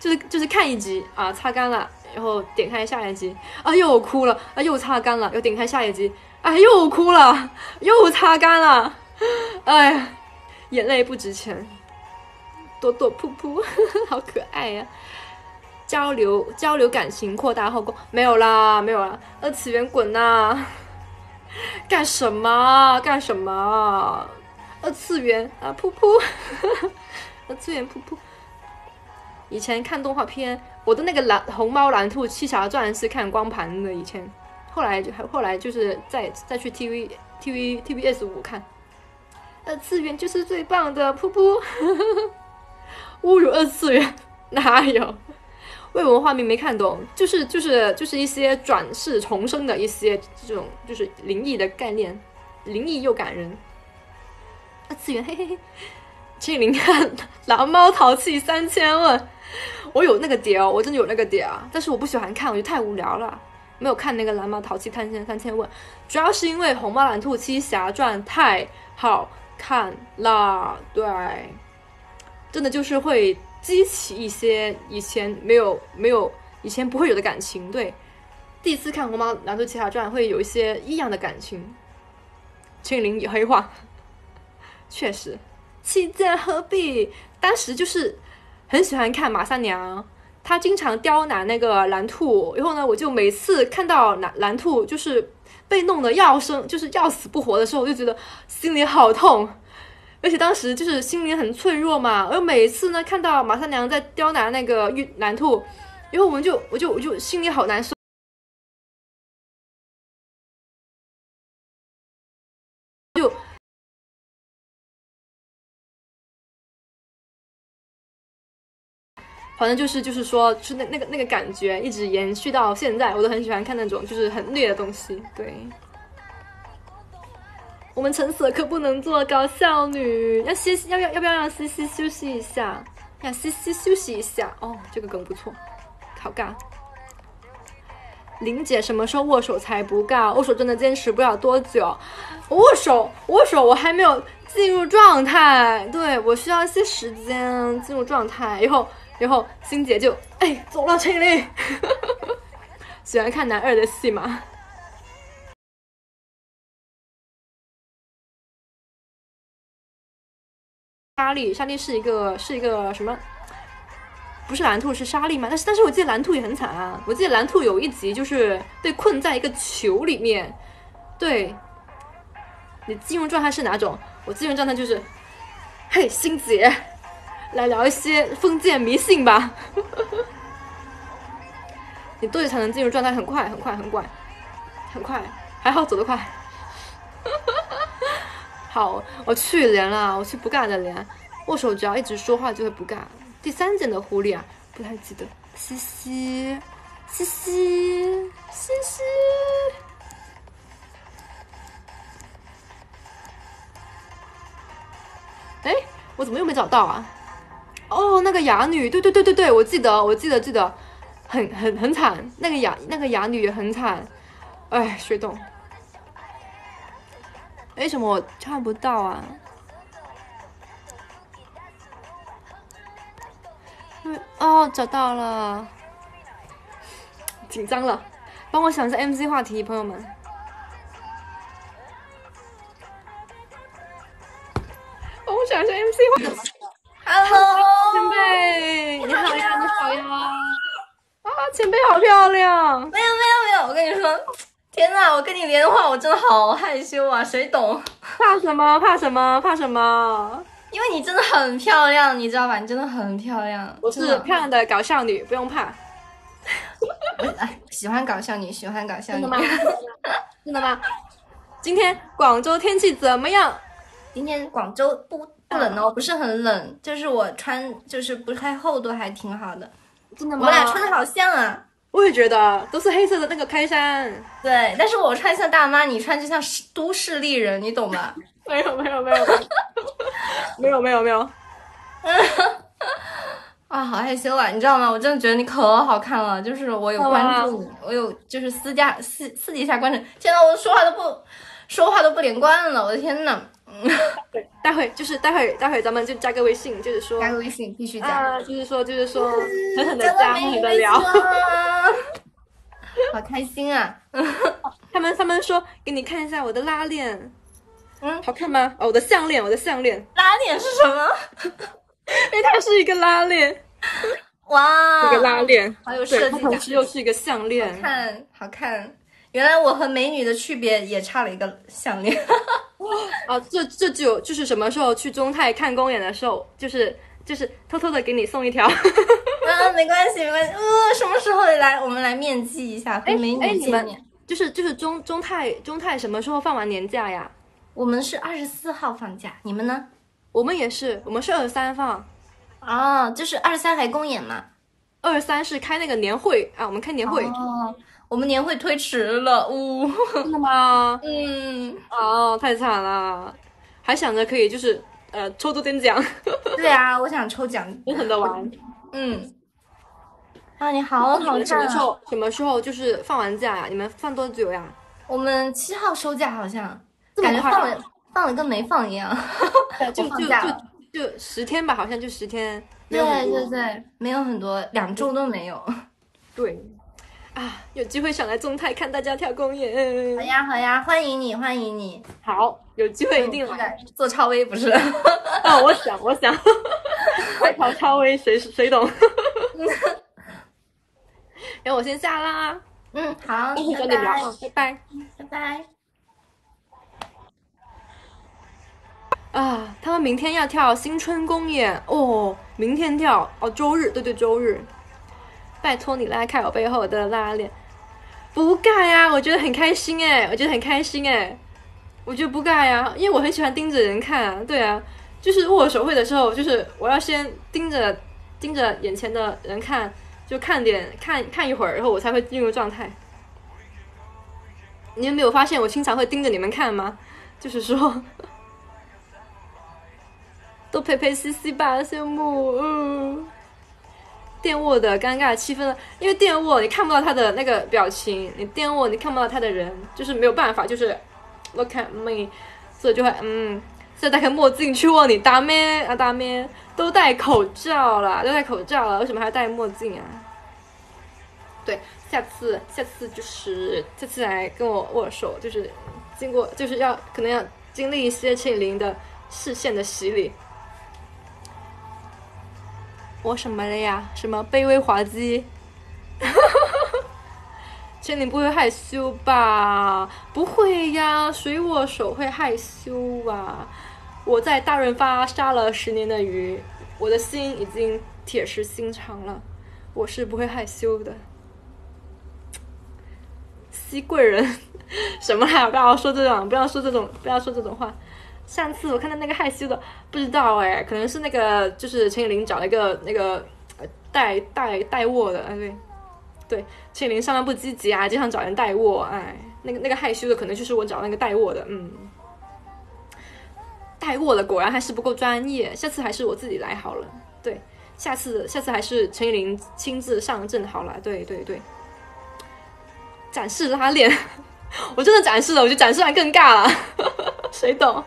就是就是看一集啊擦干了，然后点开下一集啊又哭了啊又擦干了，又点开下一集啊又哭了又擦干了，哎呀，眼泪不值钱，朵朵噗噗，<laughs> 好可爱呀！交流交流感情扩大后宫没有啦没有啦，二次元滚呐！<laughs> 干什么干什么？二次元啊，噗噗，<laughs> 二次元噗噗。以前看动画片，我的那个蓝红猫蓝兔七侠传是看光盘的。以前，后来就还后来就是再再去 T V T V T V S 五看。二次元就是最棒的，噗噗。<laughs> 侮辱二次元，哪有？未闻画面没看懂，就是就是就是一些转世重生的一些这种就是灵异的概念，灵异又感人。二次元，嘿嘿嘿，请您看《蓝猫淘气三千问》，我有那个碟哦，我真的有那个碟啊，但是我不喜欢看，我觉得太无聊了，没有看那个《蓝猫淘气三千三千问》，主要是因为《红猫蓝兔七侠传》太好看了，对，真的就是会激起一些以前没有没有以前不会有的感情，对，第一次看《红猫蓝兔七侠传》会有一些异样的感情，青灵与黑化。<laughs> 确实，弃剑何必？当时就是很喜欢看马三娘，她经常刁难那个蓝兔，然后呢，我就每次看到蓝蓝兔就是被弄得要生，就是要死不活的时候，我就觉得心里好痛，而且当时就是心灵很脆弱嘛。而每次呢，看到马三娘在刁难那个玉蓝兔，然后我们就我就我就心里好难受。就反正就是就是说，是那那个那个感觉一直延续到现在，我都很喜欢看那种就是很虐的东西。对，我们橙色可不能做搞笑女，要歇要要要不要让西西休息一下？让西西休息一下。哦，这个梗不错，好尬。林姐什么时候握手才不尬？握手真的坚持不了多久。握手握手，我还没有进入状态，对我需要一些时间进入状态，以后。然后欣姐就哎走了，陈琳。<laughs> 喜欢看男二的戏吗？莎莉，莎莉是一个是一个什么？不是蓝兔是莎莉吗？但是但是我记得蓝兔也很惨啊！我记得蓝兔有一集就是被困在一个球里面。对，你进入状态是哪种？我进入状态就是，嘿，欣姐。来聊一些封建迷信吧。<laughs> 你多久才能进入状态？很快，很快，很快，很快，还好走得快。好，我去连了，我去不尬的连。握手只要一直说话就会不尬。第三件的狐狸啊，不太记得。嘻嘻，嘻嘻，嘻嘻。哎，我怎么又没找到啊？哦，那个哑女，对对对对对，我记得，我记得记得，很很很惨，那个哑那个哑女也很惨，哎，水洞，为什么我看不到啊？哦，找到了，紧张了，帮我想一下 MC 话题，朋友们。帮我想一下 MC 话题。Hello，前辈，你好呀，你好呀。啊，前辈好漂亮。没有没有没有，我跟你说，天呐，我跟你连话，我真的好害羞啊，谁懂？怕什么？怕什么？怕什么？因为你真的很漂亮，你知道吧？你真的很漂亮。我是漂亮的搞笑女，不用怕。哎，喜欢搞笑女，喜欢搞笑女。真的吗？真的吗？今天广州天气怎么样？今天广州不不冷哦，不是很冷，就是我穿就是不太厚，度还挺好的。真的吗？我俩穿的好像啊。我也觉得，都是黑色的那个开衫。对，但是我穿像大妈，你穿就像都市丽人，你懂吗？没有没有没有。没有没有没有，<laughs> <laughs> 啊，好害羞啊！你知道吗？我真的觉得你可好看了，就是我有关注你，我有就是私家私私底下关注。现在我说话都不说话都不连贯了，我的天呐！对，<laughs> 待会就是待会待会咱们就加个微信，就是说加个微信必须加，就是说就是说狠狠的加，狠狠的聊，<laughs> 好开心啊！他们他们说给你看一下我的拉链。嗯，好看吗？哦，我的项链，我的项链，拉链是什么？<laughs> 因为它是一个拉链，哇，一个拉链，好有设计感。同时又是一个项链，好看，好看。原来我和美女的区别也差了一个项链。<laughs> 哦，这这就就是什么时候去中泰看公演的时候，就是就是偷偷的给你送一条。<laughs> 啊，没关系，没关系。呃，什么时候来？我们来面基一下，和美女见面。就是就是中中泰中泰什么时候放完年假呀？我们是二十四号放假，你们呢？我们也是，我们是二十三放。哦，就是二十三还公演嘛？二十三是开那个年会啊，我们开年会。哦，我们年会推迟了，呜，真的吗？<laughs> 嗯，哦，太惨了，还想着可以就是呃抽多点奖。<laughs> 对啊，我想抽奖，狠狠的玩。嗯。啊，你好好看。什么时候？什么时候就是放完假呀？你们放多久呀？我们七号收假，好像。感觉放了放了跟没放一样，<laughs> 就就就就十天吧，好像就十天。对对对，没有很多，两周都没有。对，啊，有机会想来中泰看大家跳公演。好呀好呀，欢迎你欢迎你。好，有机会一定来做超威不是？啊，<laughs> 我想我想，来跑超威谁谁懂？那 <laughs> 我先下啦。嗯，好，一会跟你聊，拜拜拜拜。啊，他们明天要跳新春公演哦，明天跳哦，周日，对对，周日。拜托你拉开我背后的拉链，不盖呀，我觉得很开心哎，我觉得很开心哎，我觉得不盖呀，因为我很喜欢盯着人看啊，对啊，就是握手会的时候，就是我要先盯着盯着眼前的人看，就看点看看一会儿，然后我才会进入状态。你们没有发现我经常会盯着你们看吗？就是说。多陪陪 C C 吧，羡慕。嗯，电握的尴尬气氛了，因为电握你看不到他的那个表情，你电握你看不到他的人，就是没有办法，就是 look at me，所以就会嗯，所以戴个墨镜去握你，大咩啊大咩，都戴口罩了，都戴口罩了，为什么还要戴墨镜啊？对，下次下次就是这次来跟我握手，就是经过就是要可能要经历一些陈以琳的视线的洗礼。我什么了呀？什么卑微滑稽？<laughs> 千里不会害羞吧？不会呀，谁握手会害羞啊？我在大润发杀了十年的鱼，我的心已经铁石心肠了，我是不会害羞的。西贵人，<laughs> 什么呀？不要说这种，不要说这种，不要说这种话。上次我看到那个害羞的，不知道哎，可能是那个就是陈以琳找了一个那个带带带握的，哎对，对，陈林上班不积极啊，经常找人代卧，哎，那个那个害羞的可能就是我找那个代卧的，嗯，代卧的果然还是不够专业，下次还是我自己来好了。对，下次下次还是陈林亲自上阵好了。对对对，展示拉链，<laughs> 我真的展示了，我觉得展示完更尬了，<laughs> 谁懂？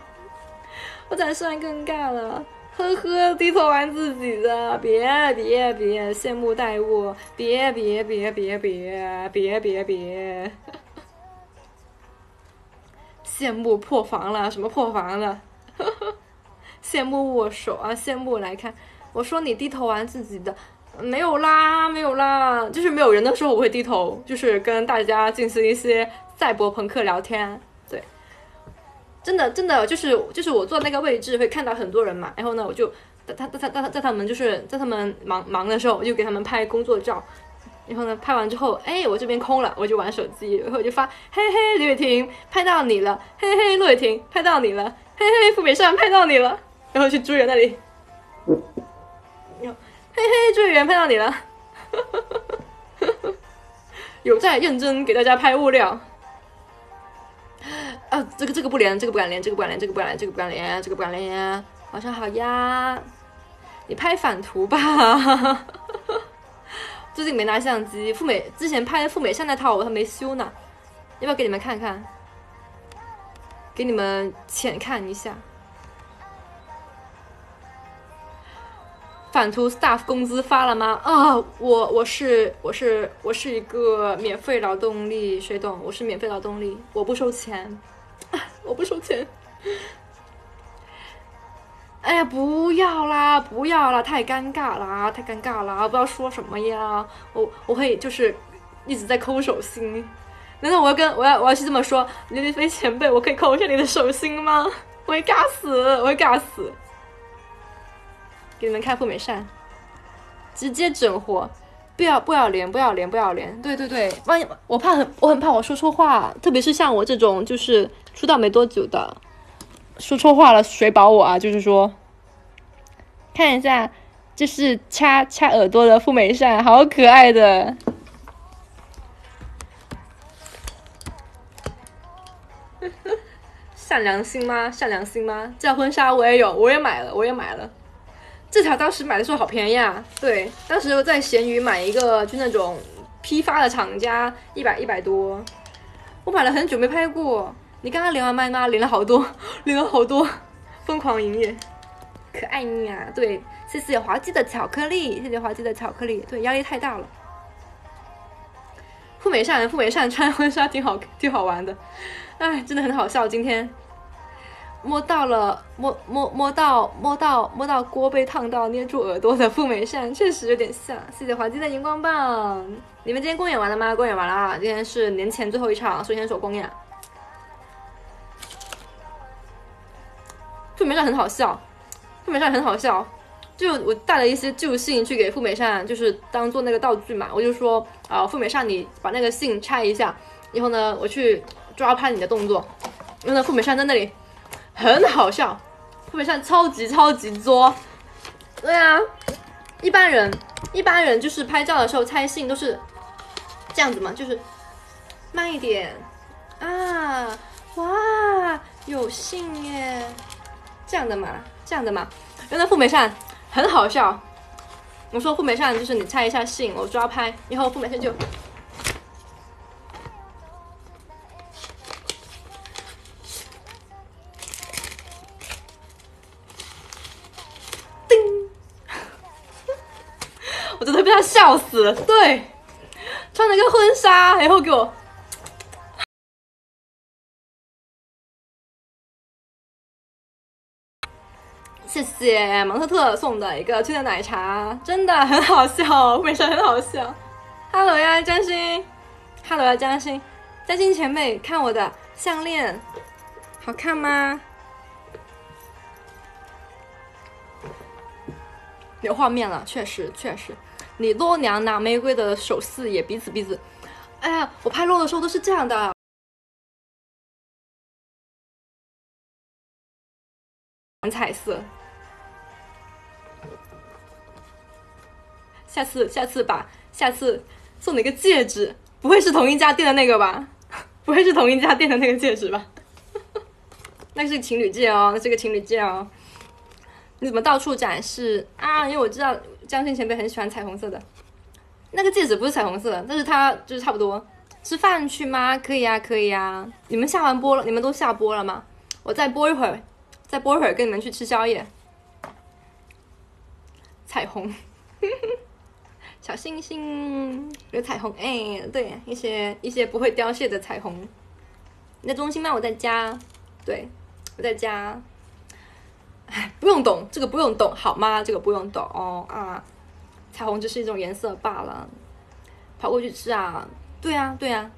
我才算尴尬了。呵呵，低头玩自己的，别别别羡慕待我，别别别别别别别别，羡慕破防了，什么破防了？<laughs> 羡慕握手啊，羡慕来看。我说你低头玩自己的，没有啦，没有啦，就是没有人的时候我会低头，就是跟大家进行一些赛博朋克聊天。真的，真的就是就是我坐那个位置会看到很多人嘛，然后呢，我就他他他他在他们就是在他们忙忙的时候，我就给他们拍工作照，然后呢，拍完之后，哎，我这边空了，我就玩手机，然后我就发，嘿嘿，刘雨婷拍到你了，嘿嘿，陆雨婷拍到你了，嘿嘿，付美善拍到你了，然后去朱元那里，哟，嘿嘿，朱元拍到你了，<laughs> 有在认真给大家拍物料。<laughs> 啊，这个这个不连，这个不敢连，这个不敢连，这个不敢连，这个不敢连，这个不敢连。晚上好呀，你拍反图吧。<laughs> 最近没拿相机，赴美之前拍的赴美上那套我还没修呢，要不要给你们看看？给你们浅看一下。反图 staff 工资发了吗？啊，我我是我是我是一个免费劳动力，谁懂？我是免费劳动力，我不收钱。我不收钱。哎呀，不要啦，不要啦，太尴尬啦，太尴尬啦，不知道说什么呀。我我会就是一直在抠手心。难道我要跟我要我要去这么说？刘亦菲前辈，我可以抠一下你的手心吗？我会尬死，我会尬死。给你们看富美善，直接整活。不要不要脸，不要脸，不要脸！对对对，万一我怕很，我很怕我说错话，特别是像我这种就是出道没多久的，说错话了谁保我啊？就是说，看一下，这是掐掐耳朵的富美善，好可爱的，善良心吗？善良心吗？这婚纱我也有，我也买了，我也买了。这条当时买的时候好便宜啊！对，当时在闲鱼买一个，就那种批发的厂家，一百一百多。我买了很久没拍过，你刚刚连完麦吗？连了好多，<laughs> 连了好多，<laughs> 疯狂营业，可爱你啊！对，谢谢滑稽的巧克力，谢谢滑稽的巧克力。对，压力太大了。富美善，富美善穿 <laughs> 婚纱挺好，挺好玩的。哎，真的很好笑，今天。摸到了，摸摸摸到摸到摸到锅被烫到捏住耳朵的傅美善，确实有点像。谢谢黄金的荧光棒。你们今天公演完了吗？公演完了啊！今天是年前最后一场首先手公演。傅美善很好笑，傅美善很好笑。就我带了一些旧信去给傅美善，就是当做那个道具嘛。我就说啊，傅美善，你把那个信拆一下，以后呢，我去抓拍你的动作。然后呢，傅美善在那里。很好笑，特别像超级超级作。对啊，一般人一般人就是拍照的时候拆信都是这样子嘛，就是慢一点啊，哇，有信耶，这样的嘛，这样的嘛。原来富美善很好笑，我说富美善就是你拆一下信，我抓拍，然后富美善就。我真的被他笑死了，对，穿了个婚纱，然后给我，谢谢芒特特送的一个推荐奶茶，真的很好笑，为什么很好笑？Hello 呀，江心，Hello 呀，江心，江心前辈，看我的项链，好看吗？有画面了，确实，确实。你洛娘拿玫瑰的手势也彼此彼此，哎呀，我拍落的时候都是这样的，彩色。下次下次吧下次送你个戒指，不会是同一家店的那个吧？<laughs> 不会是同一家店的那个戒指吧？<laughs> 那是情侣戒哦，那是个情侣戒哦。你怎么到处展示啊？因为我知道江心前辈很喜欢彩虹色的，那个戒指不是彩虹色，但是它就是差不多。吃饭去吗？可以呀，可以呀。你们下完播了？你们都下播了吗？我再播一会儿，再播一会儿，跟你们去吃宵夜。彩虹，<laughs> 小星星，有彩虹，哎，对，一些一些不会凋谢的彩虹。你在中心吗？我在家，对，我在家。<laughs> 不用懂，这个不用懂，好吗？这个不用懂哦啊，彩虹只是一种颜色罢了。跑过去吃啊？对啊，对啊，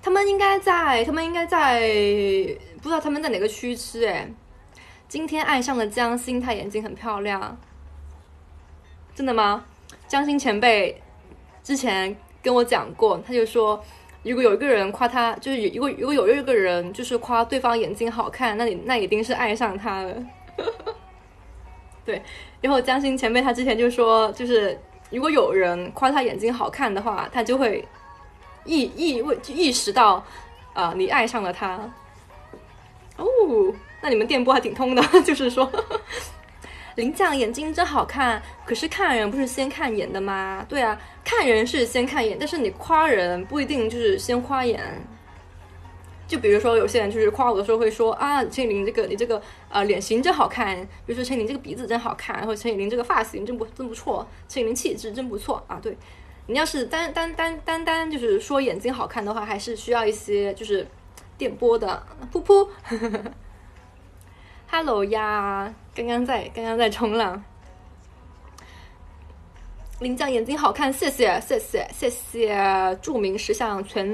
他们应该在，他们应该在，不知道他们在哪个区吃哎。今天爱上了江心，她眼睛很漂亮，真的吗？江心前辈之前跟我讲过，他就说，如果有一个人夸他，就是如果如果有一个人就是夸对方眼睛好看，那你那一定是爱上他了。<laughs> 对，然后江心前辈他之前就说，就是如果有人夸他眼睛好看的话，他就会。意意味就意识到，啊，你爱上了他，哦，那你们电波还挺通的，<laughs> 就是说，林酱眼睛真好看，可是看人不是先看眼的吗？对啊，看人是先看眼，但是你夸人不一定就是先夸眼。就比如说有些人就是夸我的时候会说啊，陈以琳这个你这个呃脸型真好看，比如说陈以琳这个鼻子真好看，然后陈以琳这个发型真不真不错，陈以琳气质真不错啊，对。你要是单单单单单就是说眼睛好看的话，还是需要一些就是电波的。噗噗，<laughs> Hello 呀，刚刚在刚刚在冲浪。林酱眼睛好看，谢谢谢谢谢谢，著名石像全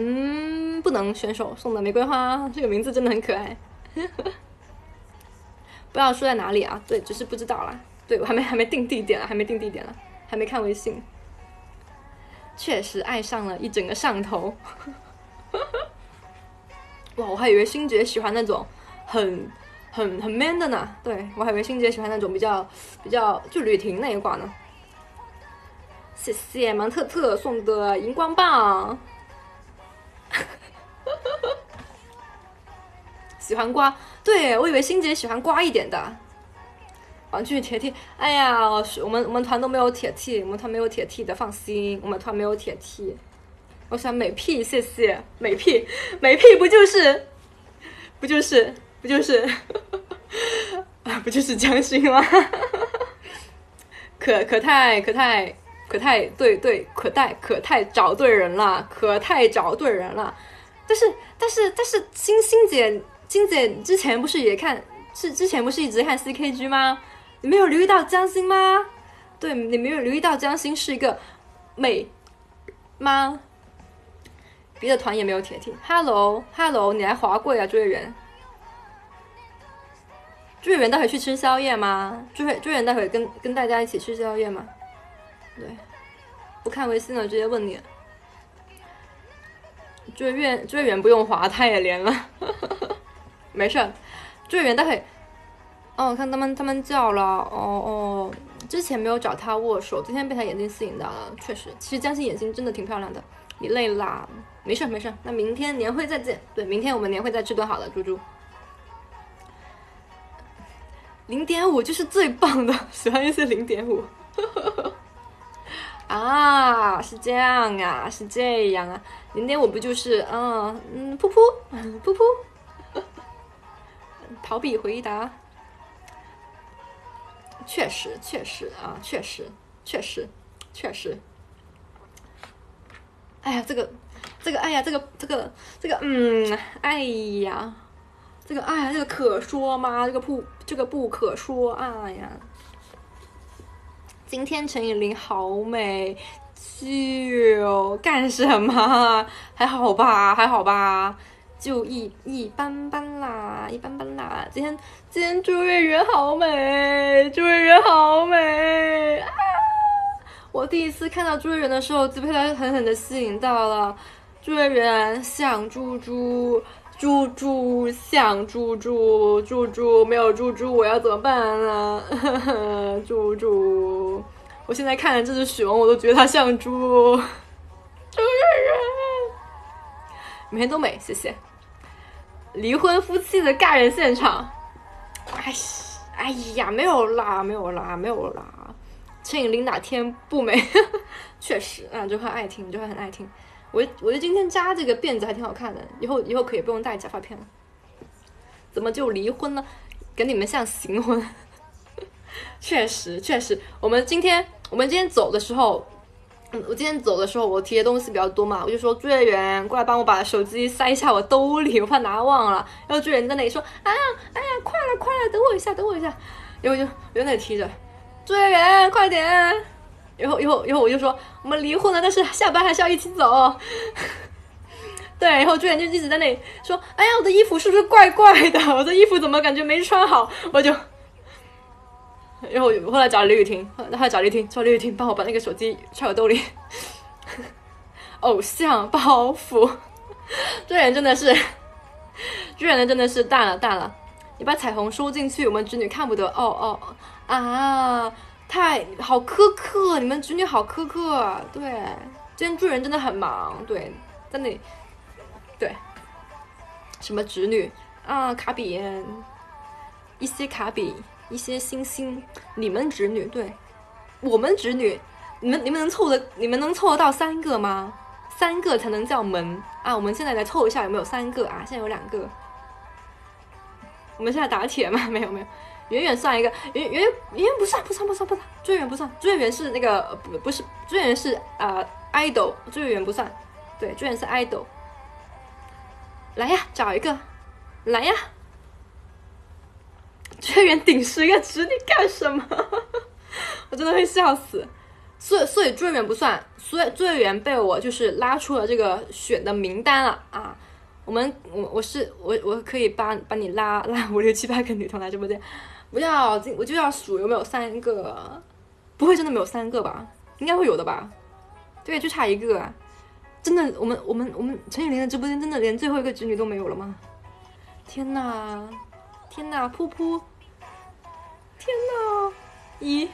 不能选手送的玫瑰花，<laughs> 这个名字真的很可爱。<laughs> 不知道说在哪里啊？对，只是不知道啦。对我还没还没定地点了，还没定地点了，还没看微信。确实爱上了一整个上头，<laughs> 哇！我还以为星姐喜欢那种很很很 man 的呢，对我还以为星姐喜欢那种比较比较就吕婷那一挂呢。谢谢芒特特送的荧光棒，<laughs> 喜欢刮，对我以为星姐喜欢刮一点的。玩具铁 T，哎呀，我们我们团都没有铁 T，我们团没有铁 T 的，放心，我们团没有铁 T。我想美屁，谢谢美屁，美屁不就是，不就是不就是啊，<laughs> 不就是江心吗？可可太可太可太对对，可太可太找对人了，可太找对人了。但是但是但是，星星姐星姐之前不是也看，是之前不是一直看 CKG 吗？你没有留意到江心吗？对你没有留意到江心是一个美吗？别的团也没有铁 T。Hello，Hello，你来华贵啊，朱月圆。朱月圆待会去吃宵夜吗？朱月朱月圆待会跟跟大家一起吃宵夜吗？对，不看微信了，直接问你。月圆朱月圆不用滑，他也连了，<laughs> 没事。朱月圆待会。哦，看他们，他们叫了。哦哦，之前没有找他握手，今天被他眼睛吸引到了。确实，其实江心眼睛真的挺漂亮的。你累啦？没事没事，那明天年会再见。对，明天我们年会再吃顿好的，猪猪。零点五就是最棒的，喜欢一些零点五。啊，是这样啊，是这样啊。零点我不就是，嗯嗯，噗噗 <laughs> 噗噗，<laughs> 逃避回答。确实，确实啊，确实，确实，确实。哎呀，这个，这个，哎呀，这个，这个，这个，嗯，哎呀，这个，哎呀，这个可说吗？这个不，这个不可说。哎呀，今天陈以琳好美，就干什么？还好吧，还好吧。就一一般般啦，一般般啦。今天今天朱月圆好美，朱月圆好美啊！我第一次看到朱月圆的时候，就被她狠狠的吸引到了。朱月圆像猪猪，猪猪像猪猪，猪猪没有猪猪我要怎么办呢？猪猪，我现在看着这只熊，我都觉得它像猪，猪每天都美，谢谢。离婚夫妻的尬人现场，哎，哎呀，没有啦，没有啦，没有啦。陈颖琳哪天不美？<laughs> 确实，啊，就很爱听，就会很爱听。我我觉得今天扎这个辫子还挺好看的，以后以后可以不用戴假发片了。怎么就离婚了？跟你们像行婚。<laughs> 确实，确实，我们今天我们今天走的时候，嗯，我今天走的时候，我提的东西比较多嘛，我就说追员过来帮我把手机塞一下我兜里，我怕拿忘了。然后追员在那里说，哎呀，哎呀，快了，快了，等我一下，等我一下。然后我就我就在那里提着，追员快点。然后然后然后我就说，我们离婚了，但是下班还是要一起走。<laughs> 对，然后追员就一直在那里说，哎呀，我的衣服是不是怪怪的？我的衣服怎么感觉没穿好？我就。然后后来找刘雨婷，后来找刘雨婷，说刘雨婷帮我把那个手机揣我兜里。偶像包袱，这人真的是，这人真的是大了大了。你把彩虹收进去，我们侄女看不得。哦哦啊，太好苛刻，你们侄女好苛刻。对，今天助人真的很忙。对，在那里，对，什么侄女啊，卡比，一些卡比。一些星星，你们侄女对，我们侄女，你们你们能凑得，你们能凑得到三个吗？三个才能叫门啊！我们现在来凑一下，有没有三个啊？现在有两个。我们现在打铁吗？没有没有，远远算一个，远远远远不算不算不算不算，最远不算，最远是那个不不是最远是啊 idol，最远不算，对，最远是 idol。来呀，找一个，来呀。最远顶十个侄女干什么？<laughs> 我真的会笑死。所以所以最远不算，所以追员被我就是拉出了这个选的名单了啊。我们我我是我我可以帮帮你拉拉五六七八个女同来直播间，不要我就要数有没有三个，不会真的没有三个吧？应该会有的吧？对，就差一个。真的，我们我们我们陈雨林的直播间真的连最后一个侄女都没有了吗？天呐！天呐，噗噗！天呐，一，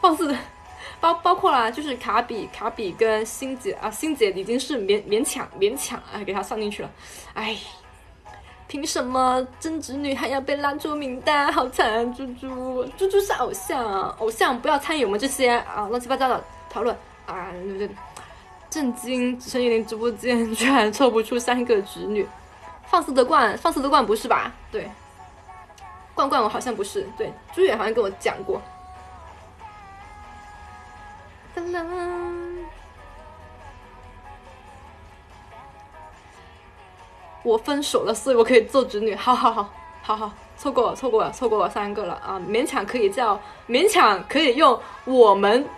放肆的，包包括啦，就是卡比、卡比跟星姐啊，星姐已经是勉勉强勉强啊，给他算进去了。哎，凭什么真侄女还要被拉出名单？好惨啊！猪猪，猪猪是偶像，偶像不要参与我们这些啊乱七八糟的讨论啊！震惊！陈雨林直播间居然凑不出三个侄女，放肆的冠，放肆的冠不是吧？对。罐罐我好像不是，对朱远好像跟我讲过。噔噔，我分手了，所以我可以做侄女。好 <laughs> 好好，好好，错过了，错过了，错过了三个了啊！勉强可以叫，勉强可以用我们。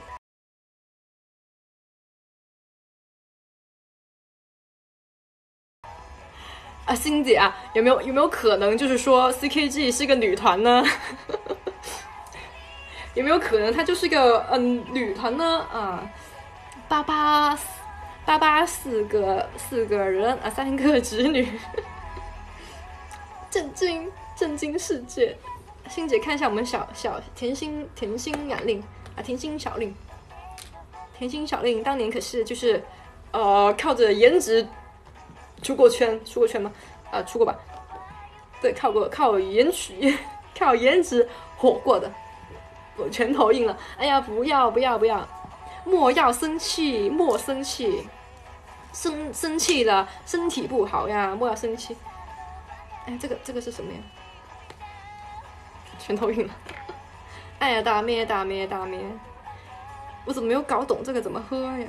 啊，欣姐啊，有没有有没有可能就是说 CKG 是个女团呢？<laughs> 有没有可能她就是个嗯女团呢？啊，八八八八四个四个人啊，三个侄女，<laughs> 震惊震惊世界！欣姐看一下我们小小甜心甜心眼令啊，甜心小令，甜心小令当年可是就是呃靠着颜值。出过圈，出过圈吗？啊，出过吧。对，靠过，靠颜值，<laughs> 靠颜值火过的。我全投硬了。哎呀，不要不要不要！莫要生气，莫生气，生生气了身体不好呀！莫要生气。哎，这个这个是什么呀？全头硬了。哎呀，大咩大咩大咩！我怎么没有搞懂这个怎么喝呀？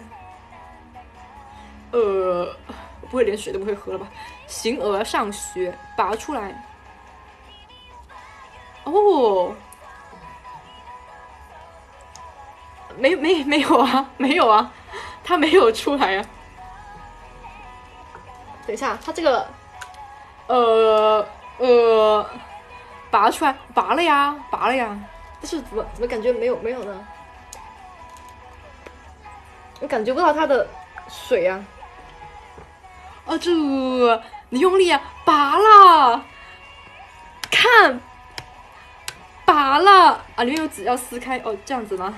呃。不会连水都不会喝了吧？形而上学，拔出来。哦，没没没有啊，没有啊，他没有出来啊。等一下，他这个，呃呃，拔出来，拔了呀，拔了呀。但是怎么怎么感觉没有没有呢？我感觉不到他的水呀。啊，这你用力啊，拔了，看，拔了啊！里面有纸要撕开哦，这样子吗？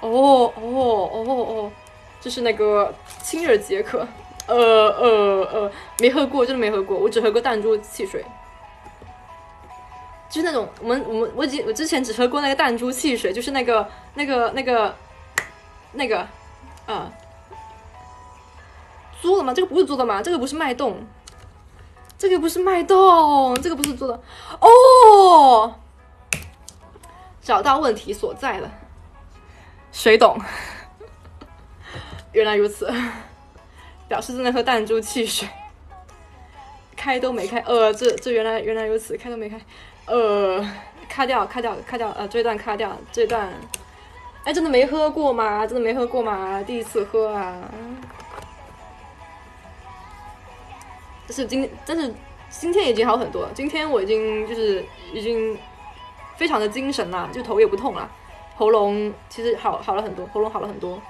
哦哦哦哦，这是那个清热解渴，呃呃呃，没喝过，真的没喝过，我只喝过弹珠汽水，就是那种我们我们我已经我之前只喝过那个弹珠汽水，就是那个那个那个那个啊，做的吗？这个不是做的吗？这个不是脉动，这个不是脉动，这个不是做的。哦，找到问题所在了，谁懂？原来如此，表示正在喝弹珠汽水，开都没开。呃，这这原来原来如此，开都没开。呃，卡掉卡掉卡掉，呃，这段卡掉这段。哎，真的没喝过吗？真的没喝过吗？第一次喝啊！但是今但是今天已经好很多。今天我已经就是已经非常的精神了，就头也不痛了，喉咙其实好好了很多，喉咙好了很多。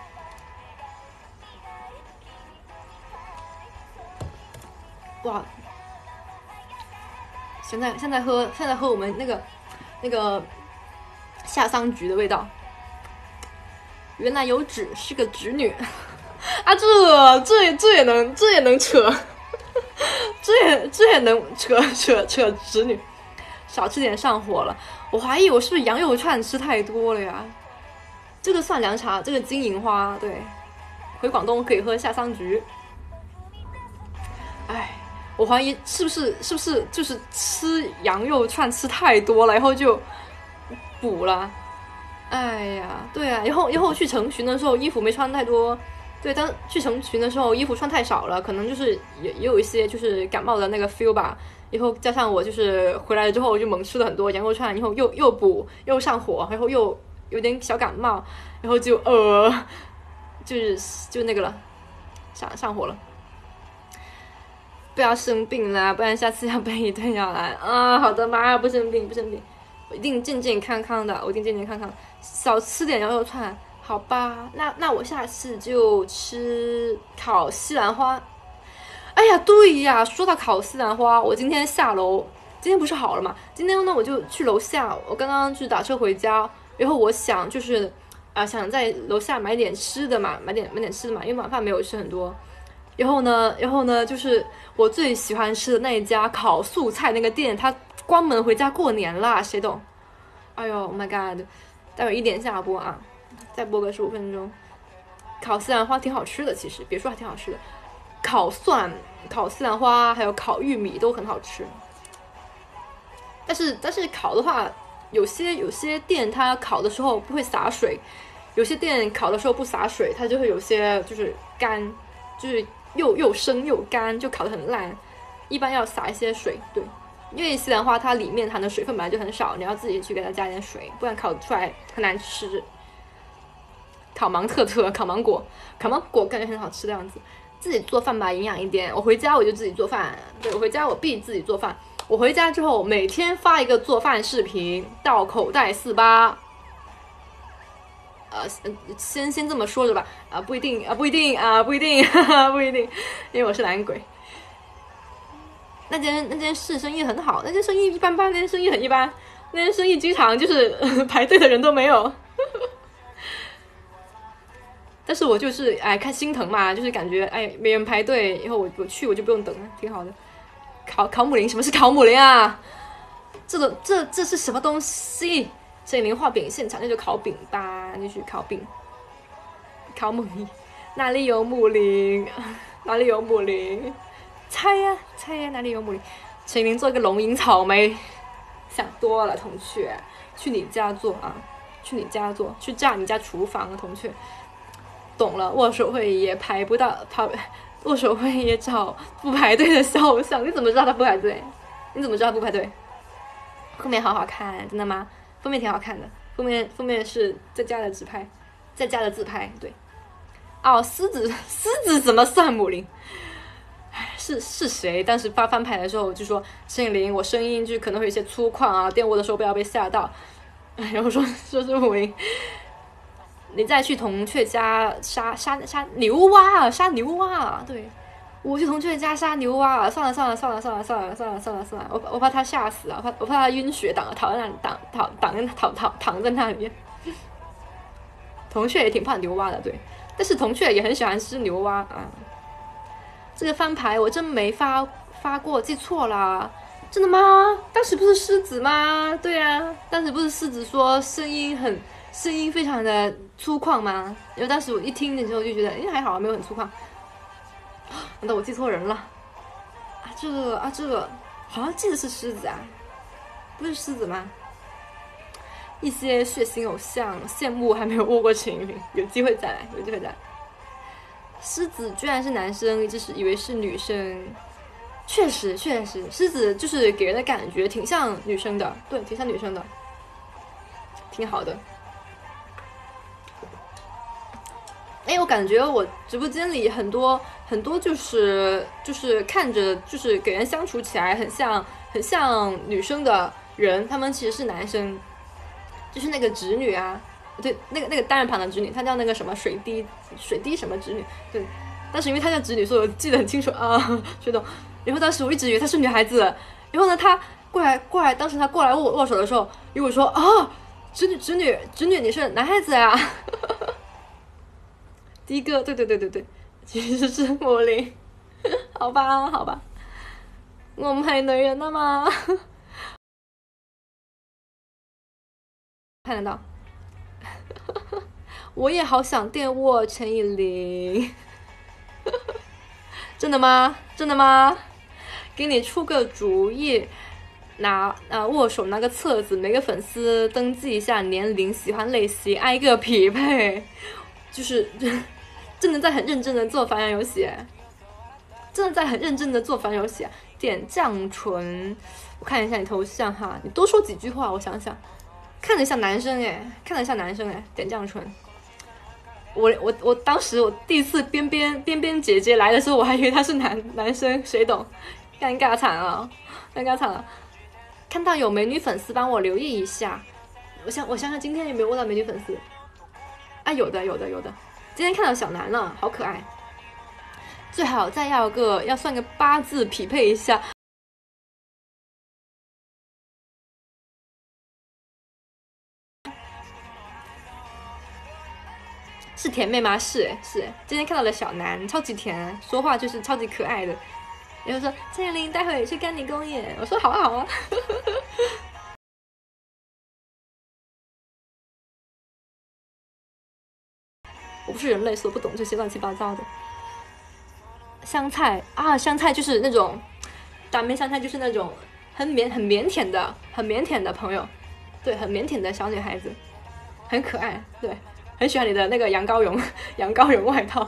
哇！现在现在喝现在喝我们那个那个夏桑菊的味道。原来有纸是个侄女 <laughs> 啊！这这这也能这也能扯，<laughs> 这也这也能扯扯扯侄女。少吃点上火了，我怀疑我是不是羊肉串吃太多了呀？这个算凉茶，这个金银花对，回广东可以喝夏桑菊。哎。我怀疑是不是是不是就是吃羊肉串吃太多了，然后就补了。哎呀，对啊，以后以后去成群的时候衣服没穿太多，对，当去成群的时候衣服穿太少了，可能就是也也有一些就是感冒的那个 feel 吧。以后加上我就是回来之后就猛吃了很多羊肉串，以后又又补又上火，然后又有点小感冒，然后就呃就是就那个了，上上火了。不要生病啦，不然下次要被一顿药来啊！好的妈，不生病不生病，我一定健健康康的，我一定健健康康。少吃点羊肉串，好吧？那那我下次就吃烤西兰花。哎呀，对呀，说到烤西兰花，我今天下楼，今天不是好了嘛？今天呢，我就去楼下，我刚刚去打车回家，然后我想就是啊，想在楼下买点吃的嘛，买点买点吃的嘛，因为晚饭没有吃很多。然后呢，然后呢，就是我最喜欢吃的那一家烤素菜那个店，它关门回家过年啦，谁懂？哎呦，My God！待会一点下播啊，再播个十五分钟。烤西兰花挺好吃的，其实别说还挺好吃的，烤蒜、烤西兰花还有烤玉米都很好吃。但是但是烤的话，有些有些店它烤的时候不会洒水，有些店烤的时候不洒水，它就会有些就是干，就是。又又生又干，就烤得很烂。一般要撒一些水，对，因为西兰花它里面含的水分本来就很少，你要自己去给它加点水，不然烤出来很难吃。烤芒特特，烤芒果，烤芒果感觉很好吃的样子。自己做饭吧，营养一点。我回家我就自己做饭，对我回家我必自己做饭。我回家之后每天发一个做饭视频到口袋四八。呃，先先这么说着吧，啊，不一定啊，不一定啊，不一定，<laughs> 不一定，因为我是懒鬼。那间那间是生意很好，那间生意一般般，那间生意很一般，那间生意经常就是 <laughs> 排队的人都没有。但是我就是哎，看心疼嘛，就是感觉哎，没人排队，以后我我去我就不用等了，挺好的。烤烤母林，什么是烤母林啊？这个这这是什么东西？这里零画饼现场，那就烤饼吧，那就烤饼。烤母林，哪里有母林？<laughs> 哪里有母林？猜呀猜呀，哪里有母林？陈林做个龙吟草莓，想多了，同学，去你家做啊，去你家做，去炸你家厨房啊，同学。懂了，握手会也排不到，排握手会也找不排队的小偶像，你怎么知道他不排队？你怎么知道不排队？后面好好看，真的吗？封面挺好看的，封面封面是在家的自拍，在家的自拍，对。哦，狮子狮子怎么算母林？哎，是是谁？当时发翻牌的时候就说姓林，我声音就可能会有些粗犷啊，电握的时候不要被吓到。然后说说是母林，你再去铜雀家杀杀杀牛蛙啊，杀牛蛙啊，对。我去铜雀家杀牛蛙，算了算了算了算了算了算了算了算了，我我怕他吓死啊，我怕我怕他晕血，躺躺在那里，躺躺躺在躺躺躺在那里。铜雀也挺怕牛蛙的，对，但是铜雀也很喜欢吃牛蛙啊。这个翻牌我真没发发过，记错了，真的吗？当时不是狮子吗？对啊，当时不是狮子说声音很声音非常的粗犷吗？因为当时我一听的时候就觉得，哎，还好没有很粗犷。难道我记错人了？啊，这个啊，这个好像记得是狮子啊，不是狮子吗？一些血腥偶像，羡慕还没有握过情，有机会再来，有机会再来。狮子居然是男生，一直是以为是女生，确实确实，狮子就是给人的感觉挺像女生的，对，挺像女生的，挺好的。哎，我感觉我直播间里很多很多就是就是看着就是给人相处起来很像很像女生的人，他们其实是男生，就是那个侄女啊。对，那个那个单人旁的侄女，她叫那个什么水滴水滴什么侄女，对，但是因为她叫侄女，所以我记得很清楚啊，学懂。然后当时我一直以为她是女孩子，然后呢，她过来过来，当时她过来握握手的时候，因为我说啊，侄女侄女侄女你是男孩子呀，第一个，对对对对对，<laughs> 其实是魔灵，<laughs> 好吧好吧，我们还能人的吗？<laughs> 看得到。我也好想电握陈以琳，真的吗？真的吗？给你出个主意，拿啊握手拿个册子，每个粉丝登记一下年龄、喜欢类型，挨个匹配，就是真的在很认真的做繁阳游戏，真的在很认真的做繁阳游戏。点绛唇，我看一下你头像哈，你多说几句话，我想想。看着像男生哎，看着像男生哎，点绛唇。我我我当时我第一次边边边边姐姐来的时候，我还以为他是男男生，谁懂？尴尬惨了，尴尬惨了。看到有美女粉丝，帮我留意一下。我想我想想，今天有没有问到美女粉丝？啊，有的有的有的。今天看到小南了，好可爱。最好再要个，要算个八字匹配一下。是甜妹吗？是是，今天看到了小南，超级甜，说话就是超级可爱的。然后说蔡依林，待会去干你公演。我说好啊好啊。<laughs> 我不是人类，所以不懂这些乱七八糟的。香菜啊，香菜就是那种大妹香菜，就是那种很腼很腼腆的、很腼腆的朋友，对，很腼腆的小女孩子，很可爱，对。很喜欢你的那个羊羔绒，<laughs> 羊羔绒外套，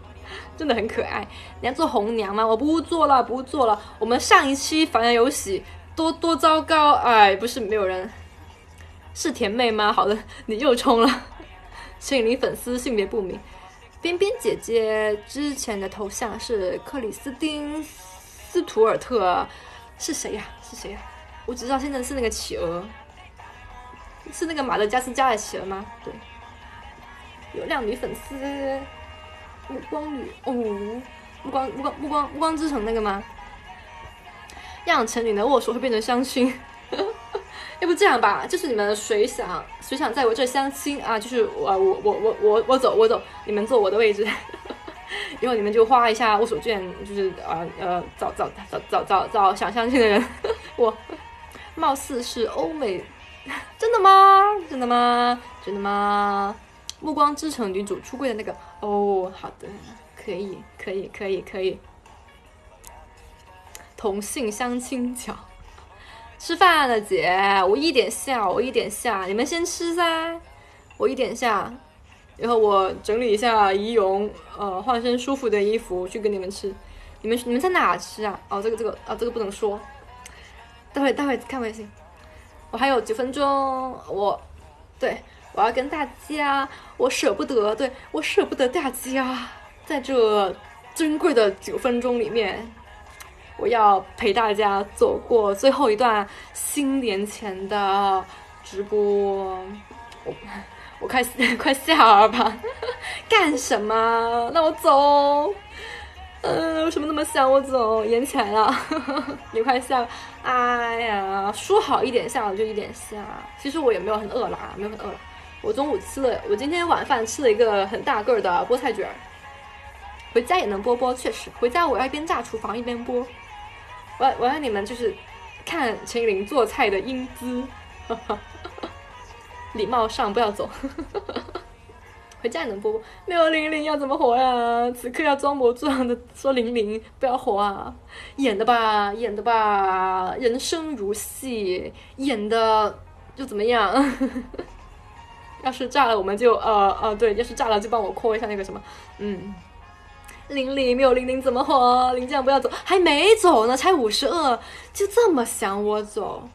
<laughs> 真的很可爱。你要做红娘吗？我不做了，不做了。我们上一期凡人游戏多多糟糕，哎，不是没有人，是甜妹吗？好的，你又冲了。请你粉丝性别不明。边边姐姐之前的头像是克里斯汀斯图尔特，是谁呀？是谁呀？我只知道现在是那个企鹅，是那个马德加斯加的企鹅吗？对。有靓女粉丝，暮光女哦，暮光暮光暮光暮光之城那个吗？让成你的握手会变成香薰，要不这样吧，就是你们谁想谁想在我这相亲啊？就是我我我我我我走我走，你们坐我的位置，<laughs> 然后你们就花一下握手券，就是呃呃找找找找找找想相亲的人。<laughs> 我貌似是欧美，真的吗？真的吗？真的吗？《暮光之城》女主出柜的那个哦，好的，可以，可以，可以，可以。同性相亲角，吃饭了姐，我一点下，我一点下，你们先吃噻，我一点下，然后我整理一下仪容，呃，换身舒服的衣服去跟你们吃。你们你们在哪吃啊？哦，这个这个啊，这个不能说，待会待会看微信。我还有几分钟，我对。我要跟大家，我舍不得，对我舍不得大家，在这珍贵的九分钟里面，我要陪大家走过最后一段新年前的直播。我我快 <laughs> 快下了吧，<laughs> 干什么？那我走。嗯，为什么那么想我走？演起来了，<laughs> 你快下。哎呀，说好一点下我就一点下。其实我也没有很饿啦，没有很饿了。我中午吃了，我今天晚饭吃了一个很大个的菠菜卷儿，回家也能播播，确实，回家我要一边炸厨房一边播。我我要你们就是看陈琳做菜的英姿，<laughs> 礼貌上不要走。<laughs> 回家也能播，没有玲玲要怎么活呀？此刻要装模作样的说玲玲不要活啊，演的吧，演的吧，人生如戏，演的就怎么样？<laughs> 要是炸了，我们就呃呃，对，要是炸了就帮我扩一下那个什么，嗯，玲玲没有玲玲怎么活？林酱不要走，还没走呢，才五十二，就这么想我走？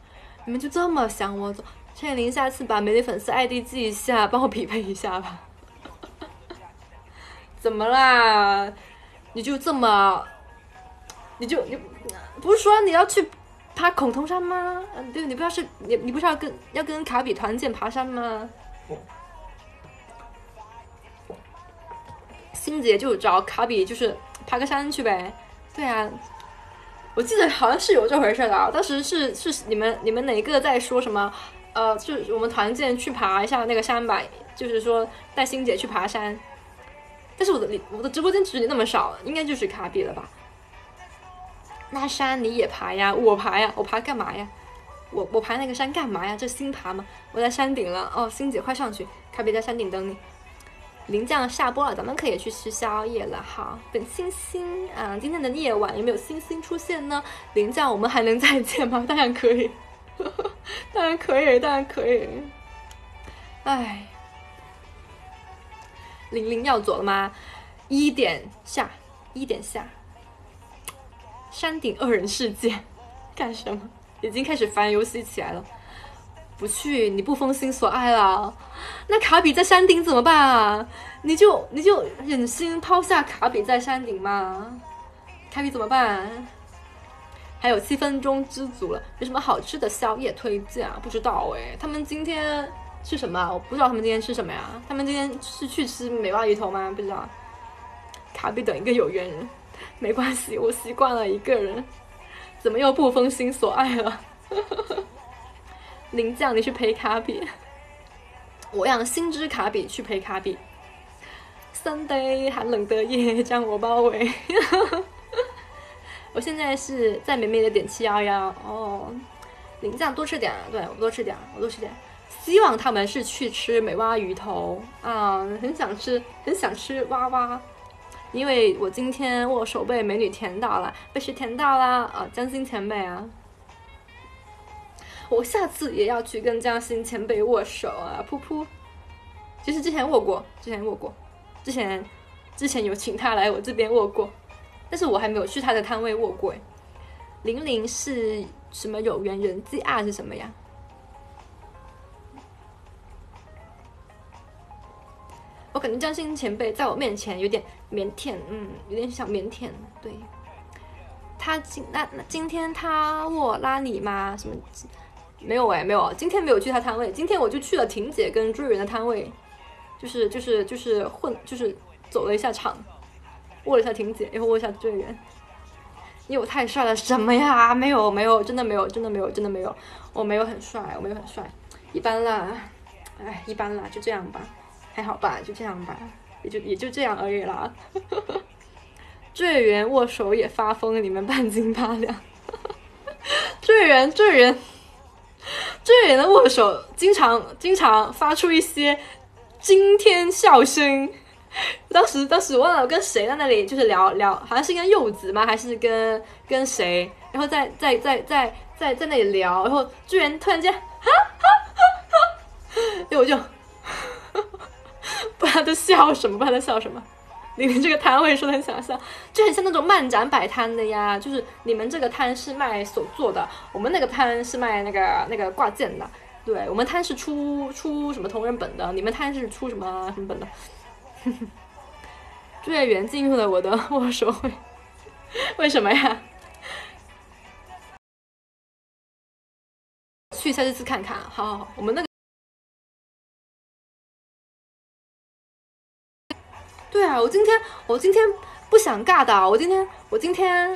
你们就这么想我走？陈玲，下次把美女粉丝 ID 记一下，帮我匹配一下吧。怎么啦？你就这么，你就你不是说你要去爬孔通山吗？对，你不要是你你不是要跟要跟卡比团建爬山吗？星姐就找卡比，就是爬个山去呗。对啊，我记得好像是有这回事的。啊当时是是你们你们哪个在说什么？呃，就是我们团建去爬一下那个山吧，就是说带星姐去爬山。但是我的我的直播间只有那么少，应该就是卡比了吧？那山你也爬呀？我爬呀？我爬干嘛呀？我我爬那个山干嘛呀？这新爬吗？我在山顶了哦，星姐快上去，卡比在山顶等你。林酱下播了，咱们可以去吃宵夜了哈。等星星啊，今天的夜晚有没有星星出现呢？林酱，我们还能再见吗？当然可以，<laughs> 当然可以，当然可以。哎，玲玲要走了吗？一点下，一点下。山顶二人世界，干什么？已经开始烦游戏起来了。不去，你不封心所爱了。那卡比在山顶怎么办啊？你就你就忍心抛下卡比在山顶吗？卡比怎么办？还有七分钟知足了，有什么好吃的宵夜推荐啊？不知道哎，他们今天吃什么？我不知道他们今天吃什么呀？他们今天是去吃美蛙鱼头吗？不知道。卡比等一个有缘人，没关系，我习惯了一个人。怎么又不封心所爱了？林酱，你去陪卡比，我让星之卡比去陪卡比。Sunday 寒冷的夜将我包围。<laughs> 我现在是在美美的点七幺幺哦。林酱多吃点，对我多吃点，我多吃点。希望他们是去吃美蛙鱼头啊，很想吃，很想吃蛙蛙。因为我今天握手被美女甜到了，被谁甜到啦？啊，江心前辈啊！我下次也要去跟江心前辈握手啊！噗噗，其实之前握过，之前握过，之前之前有请他来我这边握过，但是我还没有去他的摊位握过。玲玲是什么有缘人？ZR？是什么呀？我感觉江心前辈在我面前有点腼腆，嗯，有点小腼腆。对，他今那那今天他握拉你吗？什么？没有哎，没有，今天没有去他摊位，今天我就去了婷姐跟追人的摊位，就是就是就是混，就是走了一下场，握了一下婷姐，然后握一下追人。因为我太帅了，什么呀？没有没有，真的没有，真的没有，真的没有，我没有很帅，我没有很帅，一般啦，哎，一般啦，就这样吧。还好吧，就这样吧，也就也就这样而已啦。<laughs> 队员握手也发疯，你们半斤八两。队员队员队员的握手经常经常发出一些惊天笑声。当时当时我忘了跟谁在那里就是聊聊，好像是跟柚子吗？还是跟跟谁？然后在在在在在在那里聊，然后队员突然间，哈哈哈哈，然后 <laughs> 我就。<laughs> 不知道在笑什么，不知道在笑什么。你们这个摊位说的很想笑，就很像那种漫展摆摊的呀。就是你们这个摊是卖手作的，我们那个摊是卖那个那个挂件的。对我们摊是出出什么同人本的，你们摊是出什么什么本的？朱月圆进入了我的握手会，为什么呀？<laughs> 去下这次看看，好好好，我们那个。对啊，我今天我今天不想尬的，我今天我今天，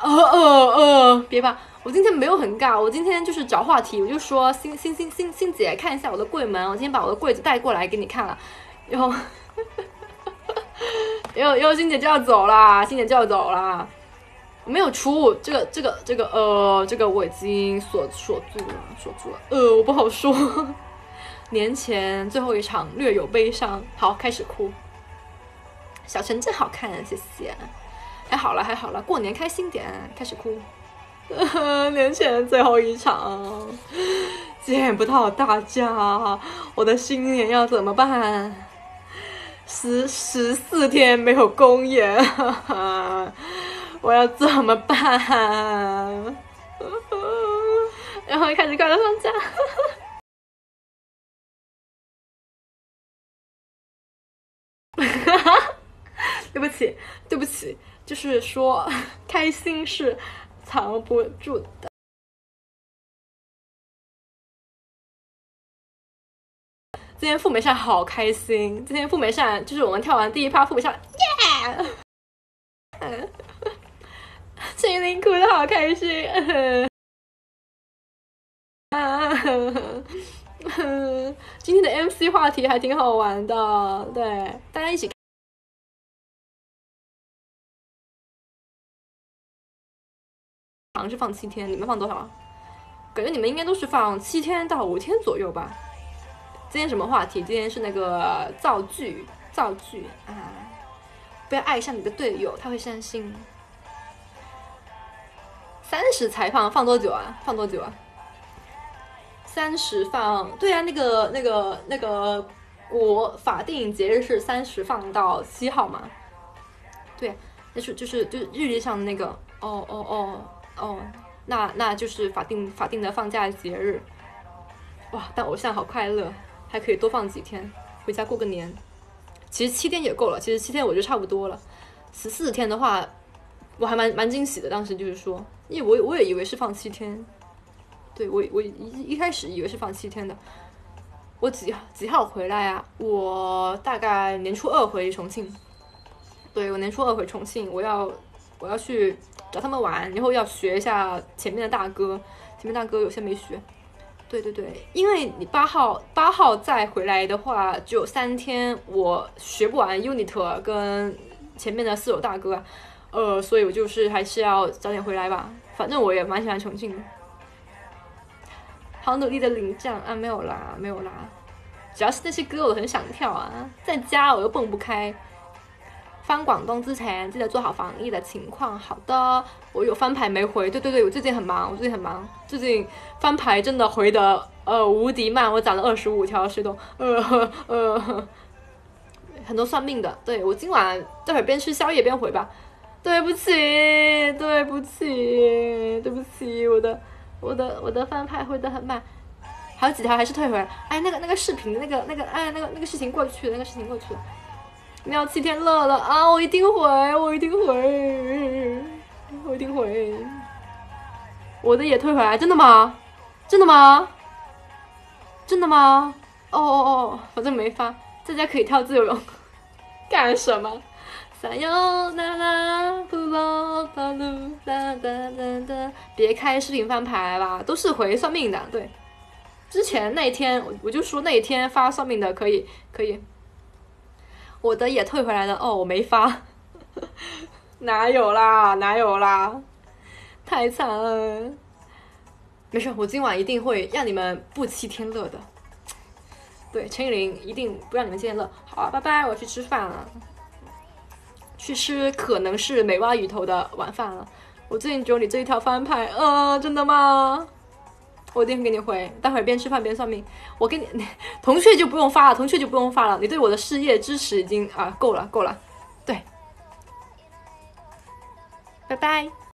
呃呃呃，别吧，我今天没有很尬，我今天就是找话题，我就说欣欣欣欣欣姐看一下我的柜门，我今天把我的柜子带过来给你看了，然后又又欣姐就要走啦，欣姐就要走啦。没有出这个这个这个呃，这个我已经锁锁住了，锁住了。呃，我不好说。<laughs> 年前最后一场略有悲伤，好开始哭。小陈真好看，谢谢。还好了，还好了，过年开心点，开始哭。<laughs> 年前最后一场，见不到大家，我的新年要怎么办？十十四天没有公演，我要怎么办？<laughs> 然后开始快乐放假。<laughs> 对不起，对不起，就是说，开心是藏不住的。今天赴美上好开心，今天赴美上就是我们跳完第一趴赴美上，耶！<laughs> 青林哭的好开心，<laughs> <laughs> 今天的 MC 话题还挺好玩的，对，大家一起。好像是放七天，你们放多少？感觉你们应该都是放七天到五天左右吧。今天什么话题？今天是那个造句，造句啊！不要爱上你的队友，他会伤心。三十才放，放多久啊？放多久啊？三十放，对啊，那个那个那个国法定节日是三十放到七号嘛？对，那是就是就是日历上的那个，哦哦哦。哦，那那就是法定法定的放假节日，哇！但偶像好快乐，还可以多放几天，回家过个年。其实七天也够了，其实七天我就差不多了。十四天的话，我还蛮蛮惊喜的。当时就是说，因为我我也以为是放七天，对我我一一开始以为是放七天的。我几几号回来啊？我大概年初二回重庆。对我年初二回重庆，我要我要去。找他们玩，然后要学一下前面的大哥，前面大哥有些没学。对对对，因为你八号八号再回来的话，就三天，我学不完 unit 跟前面的四首大哥，呃，所以我就是还是要早点回来吧。反正我也蛮喜欢重庆的。好努力的领奖啊，没有啦，没有啦，主要是那些歌我很想跳啊，在家我又蹦不开。翻广东之前记得做好防疫的情况。好的，我有翻牌没回。对对对，我最近很忙，我最近很忙。最近翻牌真的回的呃无敌慢，我攒了二十五条石头。呃呃，<laughs> 很多算命的。对我今晚待会边吃宵夜边回吧。对不起，对不起，对不起，我的我的我的翻牌回的很慢，还有几条还是退回来。哎，那个那个视频那个那个哎那个那个事情过去了，那个事情过去了。你要七天乐了啊！我一定回，我一定回，我一定回。我的也退回来，真的吗？真的吗？真的吗？哦哦哦，反正没发，在家可以跳自由泳。<laughs> 干什么？别开视频翻牌啦，都是回算命的。对，之前那一天我我就说那一天发算命的可以可以。我的也退回来了哦，我没发，<laughs> 哪有啦，哪有啦，太惨了。没事，我今晚一定会让你们不欺天乐的。对，陈雨林一定不让你们见乐。好啊，拜拜，我去吃饭了，去吃可能是美蛙鱼头的晚饭了。我最近只有你这一条翻牌，呃，真的吗？我一定给你回，待会儿边吃饭边算命。我给你，<laughs> 同学就不用发了，同学就不用发了。你对我的事业支持已经啊够了，够了。对，拜拜。